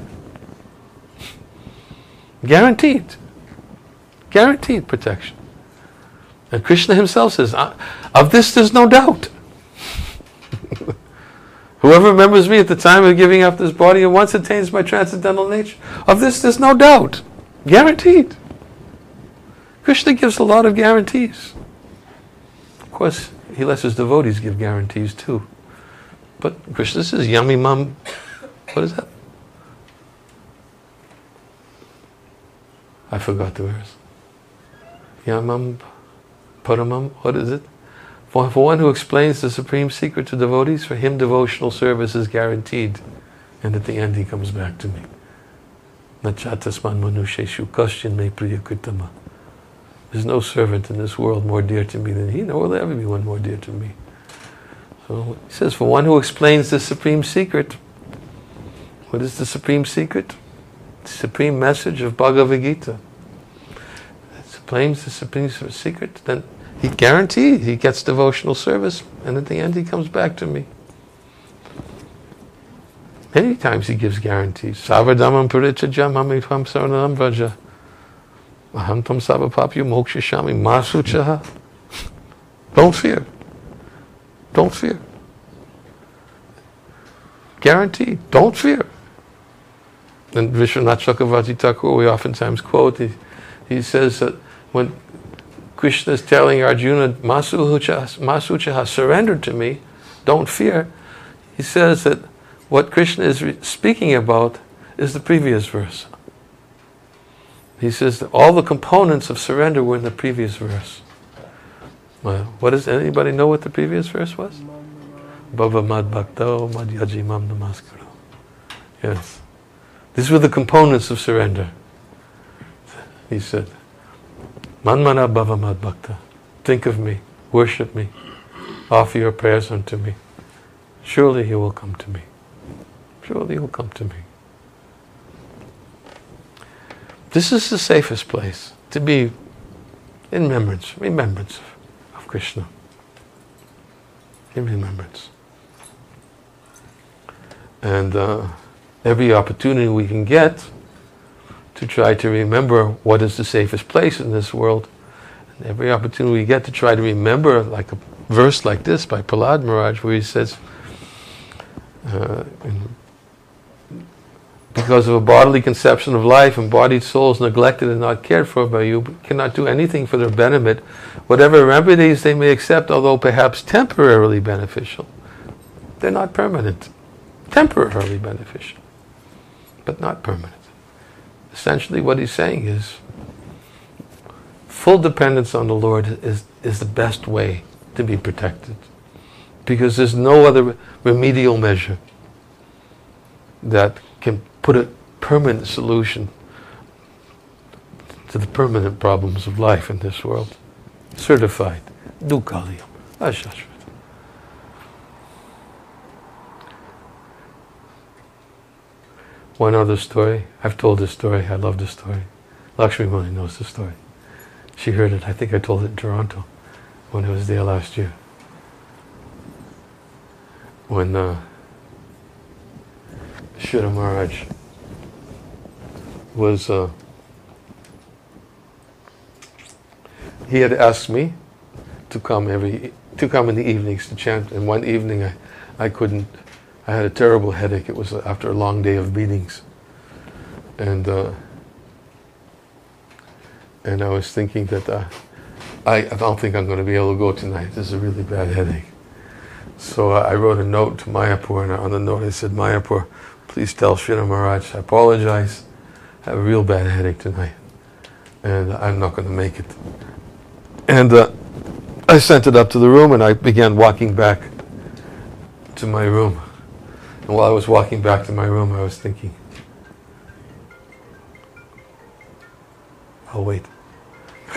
Guaranteed. Guaranteed protection. And Krishna himself says, of this there's no doubt. Whoever remembers me at the time of giving up this body and once attains my transcendental nature. Of this, there's no doubt. Guaranteed. Krishna gives a lot of guarantees. Of course, he lets his devotees give guarantees too. But Krishna says, yummy mum. What is that? I forgot the verse. Yamam Paramam, what is it? For, for one who explains the supreme secret to devotees, for him devotional service is guaranteed. And at the end he comes back to me. Nachatasman manusheshu kashin me priyakritama. There's no servant in this world more dear to me than he, nor will there ever be one more dear to me. So he says, for one who explains the supreme secret, what is the supreme secret? The supreme message of Bhagavad Gita. Explains the supreme secret, then he guaranteed he gets devotional service, and at the end he comes back to me. Many times he gives guarantees. Savardamam purichajam hamitham saranam vraja. Ahantam savapapyu mokshishami masuchaha. Don't fear. Don't fear. Guaranteed. Don't fear. And Vishwanath Chakravarti Thakur, we oftentimes quote, he, he says that when Krishna is telling Arjuna, Masucha, Masucha has surrendered to me, don't fear. He says that what Krishna is speaking about is the previous verse. He says all the components of surrender were in the previous verse. Well, what does anybody know what the previous verse was? Bhava mad bhakto mad yajimam namaskaro. Yes. These were the components of surrender. He said, Manmana bhavamad bhakta. Think of me, worship me, offer your prayers unto me. Surely he will come to me. Surely he will come to me. This is the safest place to be in remembrance, remembrance of, Krishna. In remembrance. And uh, every opportunity we can get to try to remember what is the safest place in this world. And every opportunity we get to try to remember, like a verse like this by Prahlad Maharaj, where he says, uh, because of a bodily conception of life, embodied souls neglected and not cared for by you cannot do anything for their benefit. Whatever remedies they may accept, although perhaps temporarily beneficial, they're not permanent. Temporarily beneficial, but not permanent essentially what he's saying is full dependence on the Lord is, is the best way to be protected. Because there's no other remedial measure that can put a permanent solution to the permanent problems of life in this world. Certified. Dukhalayam. Ashashva. One other story. I've told this story. I love this story. Lakshmi Muni knows the story. She heard it. I think I told it in Toronto when I was there last year. When uh, Sridhar Maharaj was, uh, he had asked me to come every, to come in the evenings to chant. And one evening I, I couldn't I had a terrible headache. It was after a long day of meetings. And uh, and I was thinking that uh, I, I don't think I'm going to be able to go tonight. This is a really bad headache. So I wrote a note to Mayapur, and on the note I said, Mayapur, please tell Sridhar Maharaj, I apologize. I have a real bad headache tonight, and I'm not going to make it. And uh, I sent it up to the room, and I began walking back to my room. And while I was walking back to my room, I was thinking, I'll wait.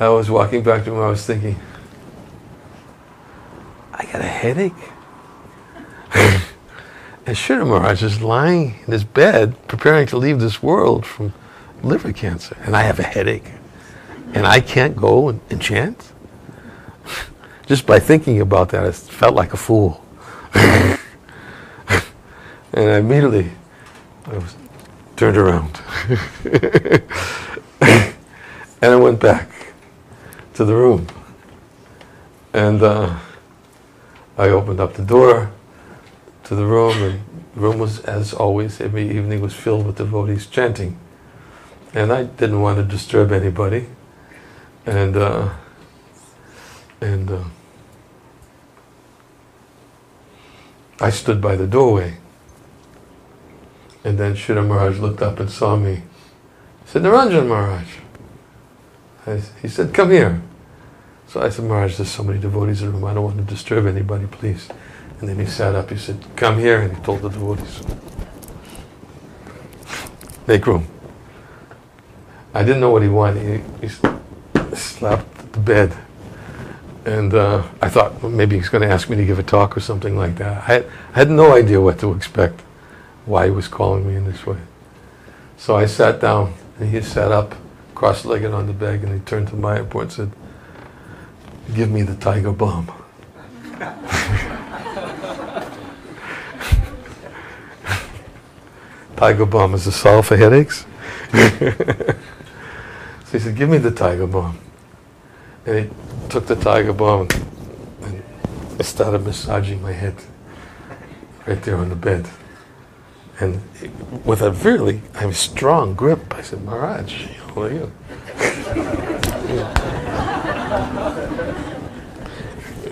I was walking back to him, I was thinking, I got a headache. and Sridhar Maharaj is lying in his bed, preparing to leave this world from liver cancer and I have a headache and I can't go and, and chant? Just by thinking about that, I felt like a fool. and I immediately I was turned around. and I went back to the room. And uh, I opened up the door to the room, and the room was, as always, every evening was filled with devotees chanting. And I didn't want to disturb anybody. And, uh, and uh, I stood by the doorway. And then Sridhar Maharaj looked up and saw me. He said, Niranjan Maharaj. I, he said, come here. So I said, Maharaj, there's so many devotees in the room. I don't want to disturb anybody, please. And then he sat up. He said, come here. And he told the devotees, make room. I didn't know what he wanted. He, he slapped the bed. And uh, I thought well, maybe he's going to ask me to give a talk or something like that. I had, I had no idea what to expect, why he was calling me in this way. So I sat down, and he sat up, cross-legged on the bed, and he turned to Mayapur and said, give me the tiger balm. tiger balm is a solve for headaches. so he said, give me the tiger balm. And he took the tiger balm and I started massaging my head right there on the bed. And with a really I mean, strong grip, I said, Maharaj, how are you?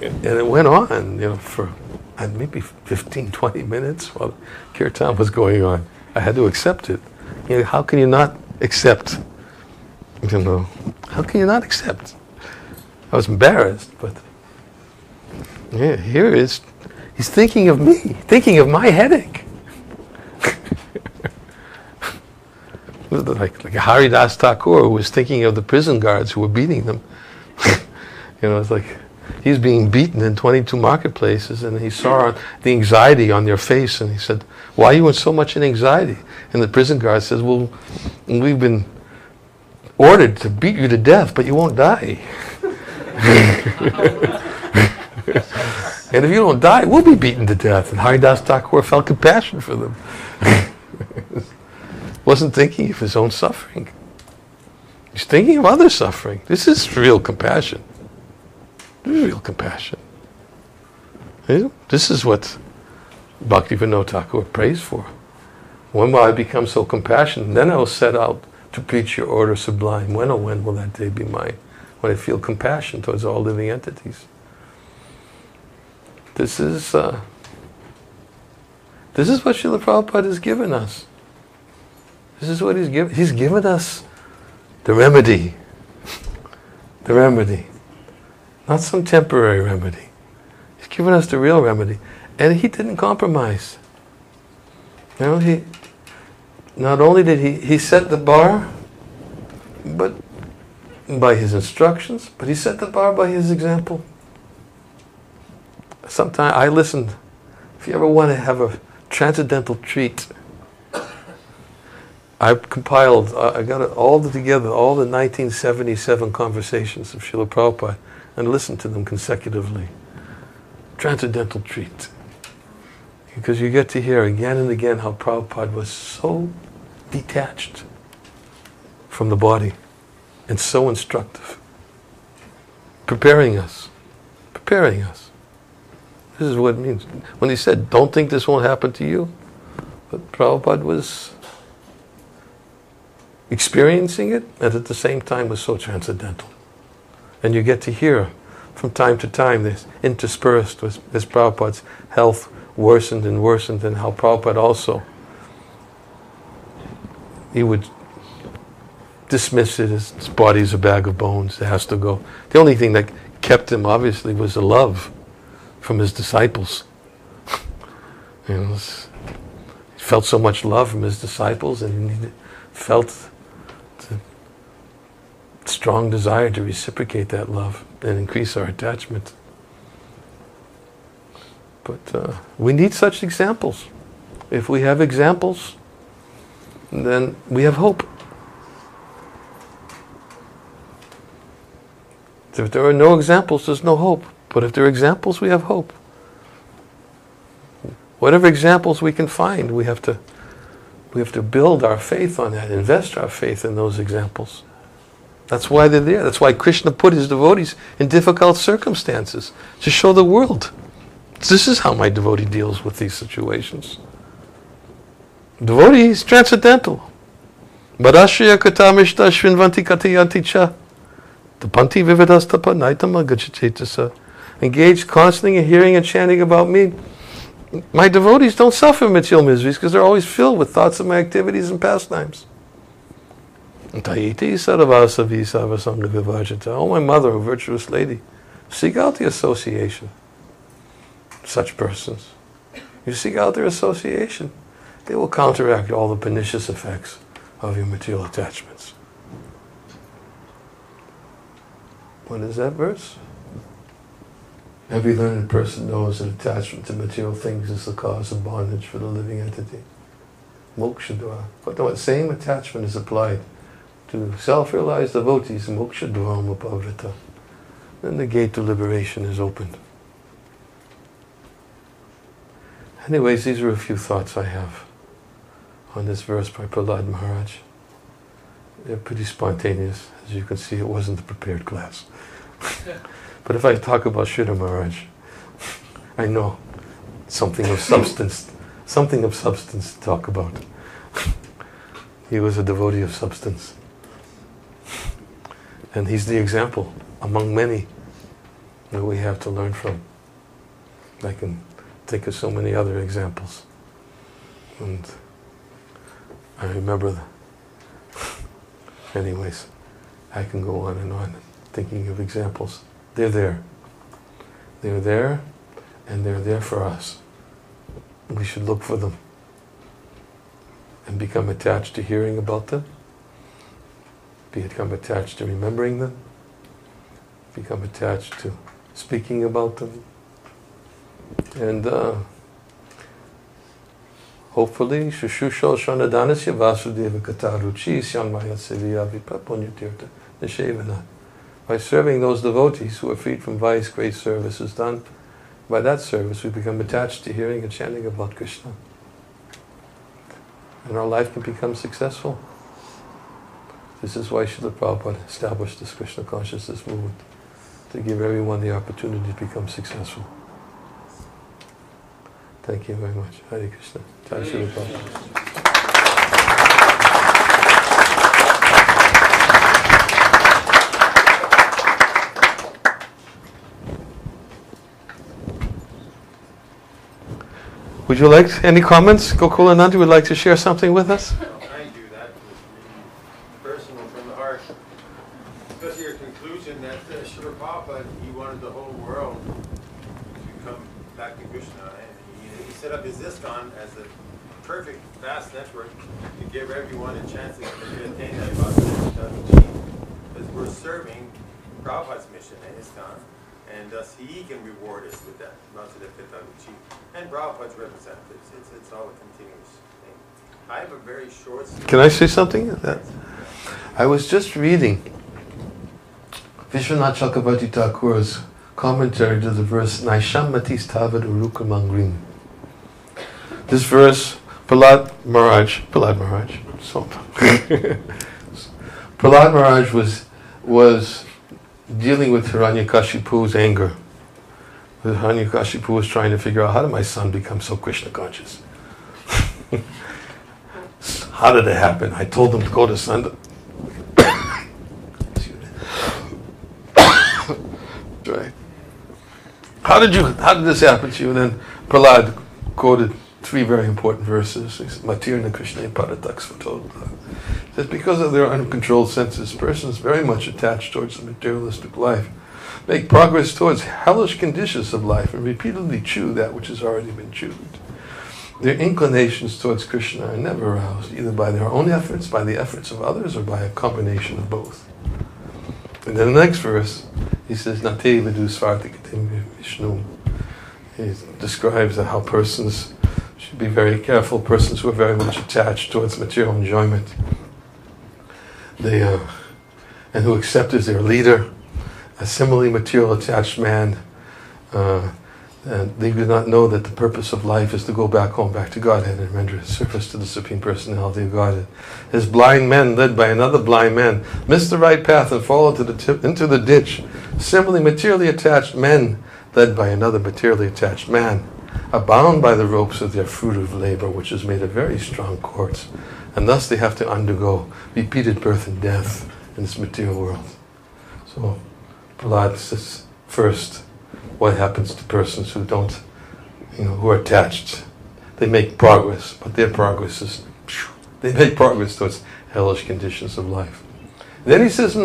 and it went on, you know, for uh, maybe 15, 20 minutes while kirtan was going on. I had to accept it. You know, how can you not accept? You know, how can you not accept? I was embarrassed, but yeah, here is he's thinking of me, thinking of my headache. like like Haridas Thakur who was thinking of the prison guards who were beating them. you know, it's like he's being beaten in 22 marketplaces and he saw the anxiety on their face and he said, why are you in so much in anxiety? And the prison guard says, well, we've been ordered to beat you to death, but you won't die. and if you don't die, we'll be beaten to death. And Haridas Thakur felt compassion for them. Wasn't thinking of his own suffering. He's thinking of other suffering. This is real compassion. Real compassion. This is what Bhaktivinoda Thakur prays for. When will I become so compassionate? Then I will set out to preach your order sublime. When, oh when will that day be mine? When I feel compassion towards all living entities. This is uh, this is what Srila Prabhupada has given us. This is what he's given. He's given us the remedy. The remedy. Not some temporary remedy. He's given us the real remedy. And he didn't compromise. You know, he not only did he, he set the bar, but by his instructions, but he set the bar by his example. Sometimes I listened, if you ever want to have a transcendental treat, I compiled, I got it all together, all the 1977 conversations of Srila Prabhupada, and listen to them consecutively. Transcendental treat. Because you get to hear again and again how Prabhupada was so detached from the body and so instructive. Preparing us. Preparing us. This is what it means. When he said, don't think this won't happen to you, but Prabhupada was experiencing it and at the same time was so transcendental. And you get to hear from time to time this interspersed with this Prabhupada's health worsened and worsened and how Prabhupada also he would dismiss it as his body's a bag of bones, it has to go. The only thing that kept him obviously was the love from his disciples. you know, he felt so much love from his disciples and he felt strong desire to reciprocate that love and increase our attachment. But uh, we need such examples. If we have examples, then we have hope. If there are no examples, there's no hope. But if there are examples, we have hope. Whatever examples we can find, we have to We have to build our faith on that, invest our faith in those examples. That's why they're there. That's why Krishna put his devotees in difficult circumstances to show the world. This is how my devotee deals with these situations. Devotee is transcendental. Madashriya katamishta shvinvanti katayanti cha. Tapanti vividastapa naitama gachetasa. Engaged constantly in hearing and chanting about me. My devotees don't suffer material miseries because they're always filled with thoughts of my activities and pastimes. Taiti saravasavi sarvasanga vivajata. Oh, my mother, a virtuous lady, seek out the association. Such persons. You seek out their association. They will counteract all the pernicious effects of your material attachments. What is that verse? Every learned person knows that attachment to material things is the cause of bondage for the living entity. Moksha dwara. But the same attachment is applied to self-realized devotees, moksha dvaram upavrita. Then the gate to liberation is opened. Anyways, these are a few thoughts I have on this verse by Prahlad Maharaj. They're pretty spontaneous. As you can see, it wasn't a prepared class. but if I talk about Sridhar Maharaj, I know something of substance, something of substance to talk about. he was a devotee of substance. And he's the example among many that we have to learn from. I can think of so many other examples. And I remember, the anyways, I can go on and on thinking of examples. They're there. They're there, and they're there for us. We should look for them and become attached to hearing about them, become attached to remembering them, become attached to speaking about them, and uh, hopefully, Shanadanasya Vasudeva Kataruchi Syanmaya. By serving those devotees who are freed from vice, great service is done. By that service, we become attached to hearing and chanting about Krishna. And our life can become successful. This is why Srila Prabhupada established this Krishna consciousness movement, to give everyone the opportunity to become successful. Thank you very much. Hare Krishna. Jai Srila Prabhupada. Would you like any comments? Gokulanandi would like to share something with us? I do that, was really personal from the heart. Especially your conclusion that uh, Srila Prabhupada, he wanted the whole world to come back to Krishna. And he, he set up his ISKCON as a perfect, vast network to give everyone a chance to attain that Bhakti Because we're serving Prabhupada's mission at ISKCON, and thus he can reward us with that Bhakti and Prabhupada's representatives. It's, it's all a continuous thing. I have a very short. Can I say something? That I was just reading Vishwanath Chakravarti Thakur's commentary to the verse Naishammatis Tavad Urukamangrim. This verse, Prahlad Maharaj, Prahlad Maharaj, so Prahlad Maharaj was was dealing with Hiranyakashipu's anger. Hiranyakashipu was trying to figure out how did my son become so Krishna conscious? how did it happen? I told them to go to Sunday. right. How did you? How did this happen to you? And then Prahlad quoted three very important verses. Matirna Krishna Parataksvatoda. Says because of their uncontrolled senses, persons very much attached towards the materialistic life make progress towards hellish conditions of life and repeatedly chew that which has already been chewed. Their inclinations towards Krishna are never aroused either by their own efforts, by the efforts of others, or by a combination of both. And then the next verse, he says, Nate vidu Vishnu. He describes how persons should be very careful, persons who are very much attached towards material enjoyment. They, uh, and who accept as their leader a similarly material attached man, uh, And they do not know that the purpose of life is to go back home, back to Godhead, and render service to the Supreme Personality of Godhead. As blind men led by another blind man miss the right path and fall into the, tip, into the ditch, similarly, materially attached men led by another materially attached man are bound by the ropes of their fruit of labor, which is made of very strong cords, and thus they have to undergo repeated birth and death in this material world. So, Prahlad says, first, what happens to persons who don't, you know, who are attached. They make progress, but their progress is, they make progress towards hellish conditions of life. Then he says. He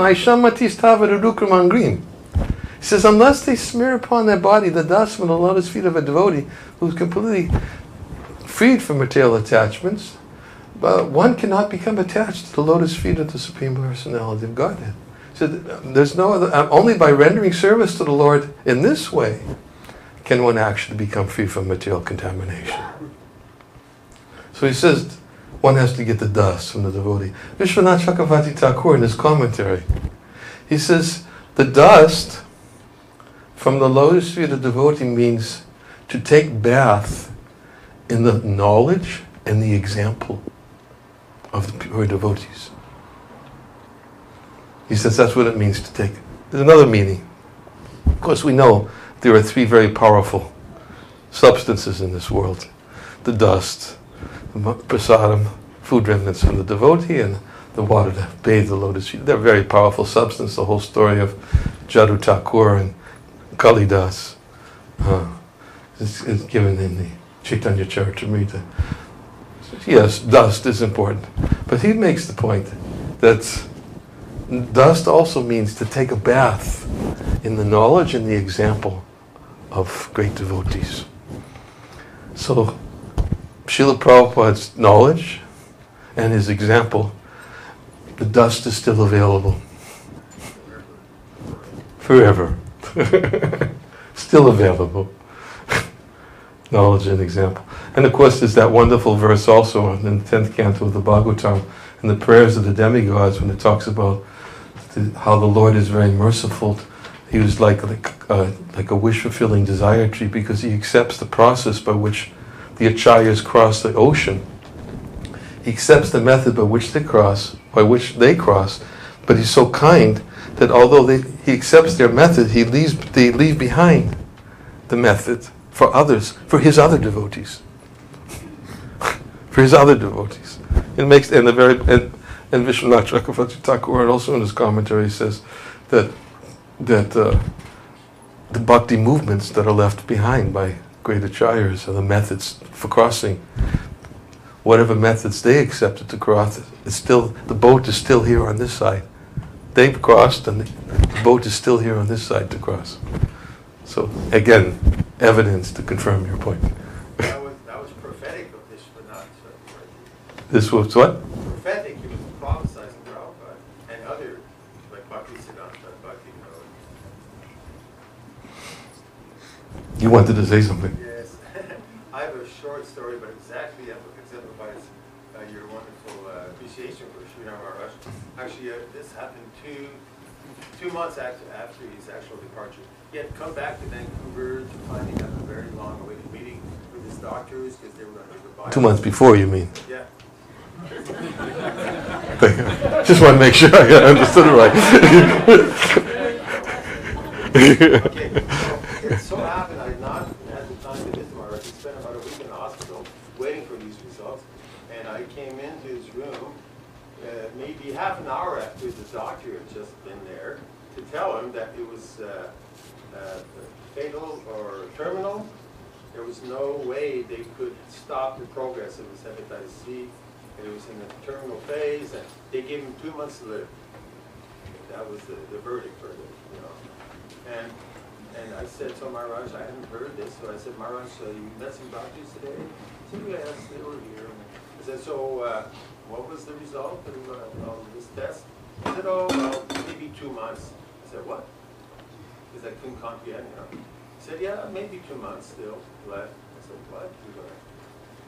says, unless they smear upon their body the dust from the lotus feet of a devotee who's completely freed from material attachments, but one cannot become attached to the lotus feet of the Supreme Personality of Godhead. So there's no other, uh, only by rendering service to the Lord in this way can one actually become free from material contamination. So he says one has to get the dust from the devotee. Vishwanath Chakravarti Thakur in his commentary, he says the dust from the lotus feet of the devotee means to take bath in the knowledge and the example of the pure devotees. He says that's what it means to take. There's another meaning. Of course, we know there are three very powerful substances in this world the dust, the prasadam, food remnants from the devotee, and the water to bathe the lotus feet. They're very powerful substance. The whole story of Jhadu Thakur and Kalidas uh, is, is, given in the Chaitanya Charitamrita. Yes, dust is important. But he makes the point that Dust also means to take a bath in the knowledge and the example of great devotees. So, Srila Prabhupada's knowledge and his example, the dust is still available. Forever. still available. knowledge and example. And of course, there's that wonderful verse also in the 10th canto of the Bhagavatam in the prayers of the demigods when it talks about how the Lord is very merciful. He was like like, uh, like a wish fulfilling desire tree because he accepts the process by which the acharyas cross the ocean. He accepts the method by which they cross, by which they cross, but he's so kind that although they, he accepts their method, he leaves they leave behind the method for others, for his other devotees, for his other devotees. It makes and the very and and Vishwanath Chakravarti Thakur also in his commentary says that that uh, the bhakti movements that are left behind by great acharyas are the methods for crossing. Whatever methods they accepted to cross, it's still the boat is still here on this side. They've crossed, and the boat is still here on this side to cross. So again, evidence to confirm your point. that, was, that was prophetic of this, but not. This was what? Prophetic prophesizing Prabhupada and other, like Bhaktisiddhanta, Bhakti You wanted to say something? Yes. I have a short story, but exactly exemplifies uh, your wonderful uh, appreciation for Sridhar Maharaj. Actually, uh, this happened two two months after, after his actual departure. He had come back to Vancouver to finally have a very long awaited meeting with his doctors because they were going to goodbye. Two months before, you mean? Yeah. Just want to make sure I understood it right. okay, so it so happened I had not had the time to visit him. I spent about a week in the hospital waiting for these results. And I came into his room uh, maybe half an hour after the doctor had just been there to tell him that it was uh, uh, fatal or terminal. There was no way they could stop the progress of his hepatitis C and it was in the terminal phase, and they gave him two months to live. That was the, the verdict for it, you know. And and I said to Maharaj, I hadn't heard this, so I said, Maharaj, so you met some doctors today? He said, yes, they were here. I said, so uh, what was the result of, uh, this test? He said, oh, well, maybe two months. I said, what? Because I couldn't comprehend, know. He said, yeah, maybe two months still left. I said, what?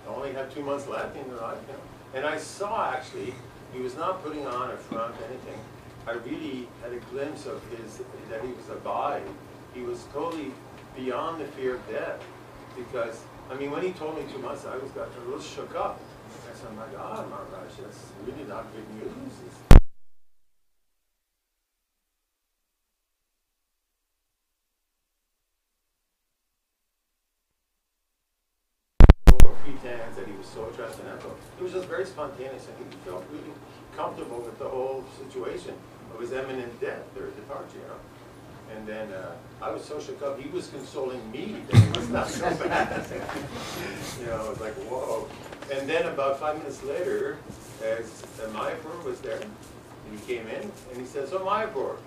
I only have two months left in life, you know. And I saw actually, he was not putting on a front, anything. I really had a glimpse of his, that he was a body. He was totally beyond the fear of death. Because, I mean, when he told me two months, I was got a little shook up. I said, my God, that's really not good news. It's- that he was so transcendental. It was just very spontaneous, and he felt really comfortable with the whole situation of his imminent death or departure, you know. And then uh, I was so shook up. He was consoling me that it was not so bad. you know, it was like whoa. And then about five minutes later, as Mayapur was there, and he came in and he said, "So Mayapur,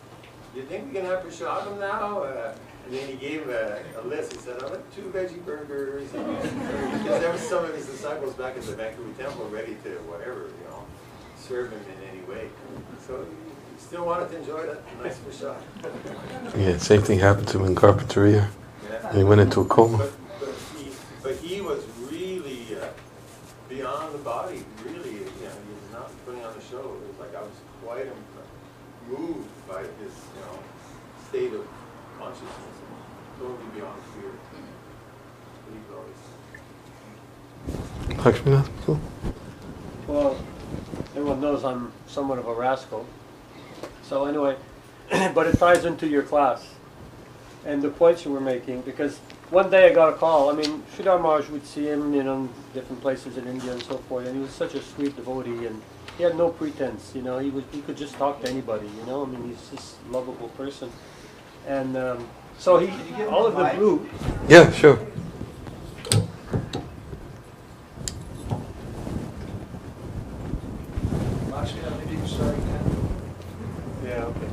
do you think we can have prashadam now?" Uh, and then he gave a, a list. He said, "I want two veggie burgers." Because there were some of his disciples back at the Vancouver Temple ready to whatever, you know, serve him in any way. So he still wanted to enjoy that nice prashad. Yeah, same thing happened to him in Carpinteria. Yeah. He went into a coma. But, but he, but he was beyond the body, really, you know, he was not putting on a show. It was like I was quite moved by his, you know, state of consciousness, totally beyond fear. Pretty glorious. Lakshminath, cool. Well, everyone knows I'm somewhat of a rascal. So anyway, but it ties into your class and the points you were making because one day I got a call. I mean, Sridhar Maharaj would see him, you know, in different places in India and so forth, and he was such a sweet devotee and he had no pretense, you know. He was he could just talk to anybody, you know. I mean, he's just a lovable person, and um, so he all of the blue. Yeah, sure. Lakshmi, maybe you start again. Yeah, okay.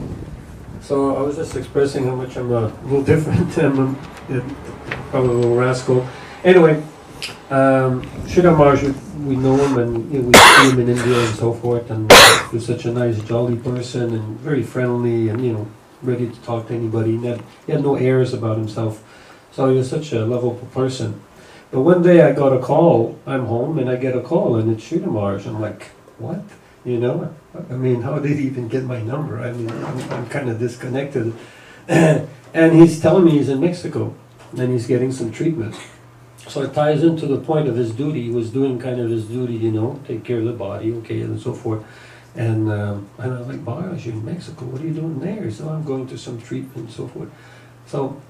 So I was just expressing how much I'm a little different. I'm a, probably a little rascal. Anyway, um, Sridhar Maharaj, we know him and you know, we see him in India and so forth, and he's such a nice, jolly person and very friendly and you know ready to talk to anybody. He had, he had no airs about himself, so he was such a lovable person. But one day I got a call. I'm home and I get a call, and it's Sridhar Maharaj. I'm like, what? You know, I mean, how did he even get my number? I mean, I'm, I'm kind of disconnected. and he's telling me he's in Mexico and he's getting some treatment. So it ties into the point of his duty. He was doing kind of his duty, you know, take care of the body, okay, and so forth. And, um, and I was like, Baraj, you're in Mexico. What are you doing there? So I'm going to some treatment and so forth. So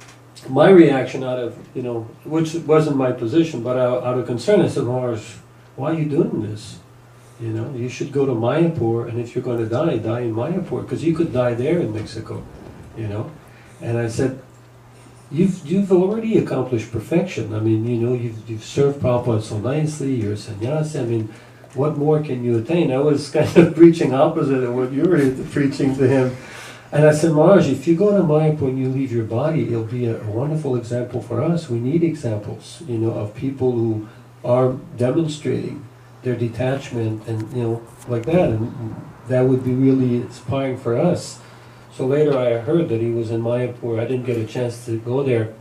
my reaction out of, you know, which wasn't my position, but out, of concern, I said, Baraj, why are you doing this? You know, you should go to Mayapur, and if you're going to die, die in Mayapur, because you could die there in Mexico. You know, and I said, you've you've already accomplished perfection. I mean, you know, you've you've served Prabhupada so nicely. You're a sannyasi. I mean, what more can you attain? I was kind of preaching opposite of what you were preaching to him. And I said, Maharaj, if you go to Mayapur and you leave your body, it'll be a, a wonderful example for us. We need examples, you know, of people who are demonstrating their detachment and you know like that and that would be really inspiring for us. So later i heard that he was in mayapur. I didn't get a chance to go there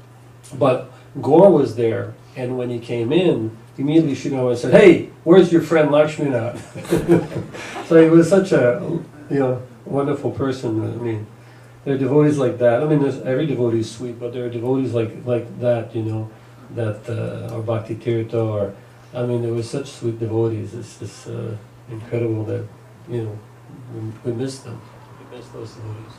but gore was there and when he came in immediately Srinivas said hey where's your friend lakshminath so he was such a you know wonderful person i mean there are devotees like that. I mean every devotee is sweet but there are devotees like like that you know that uh, or bhakti tirtha or I mean, there were such sweet devotees. It's just uh, incredible that, you know, we, we miss them. We miss those devotees.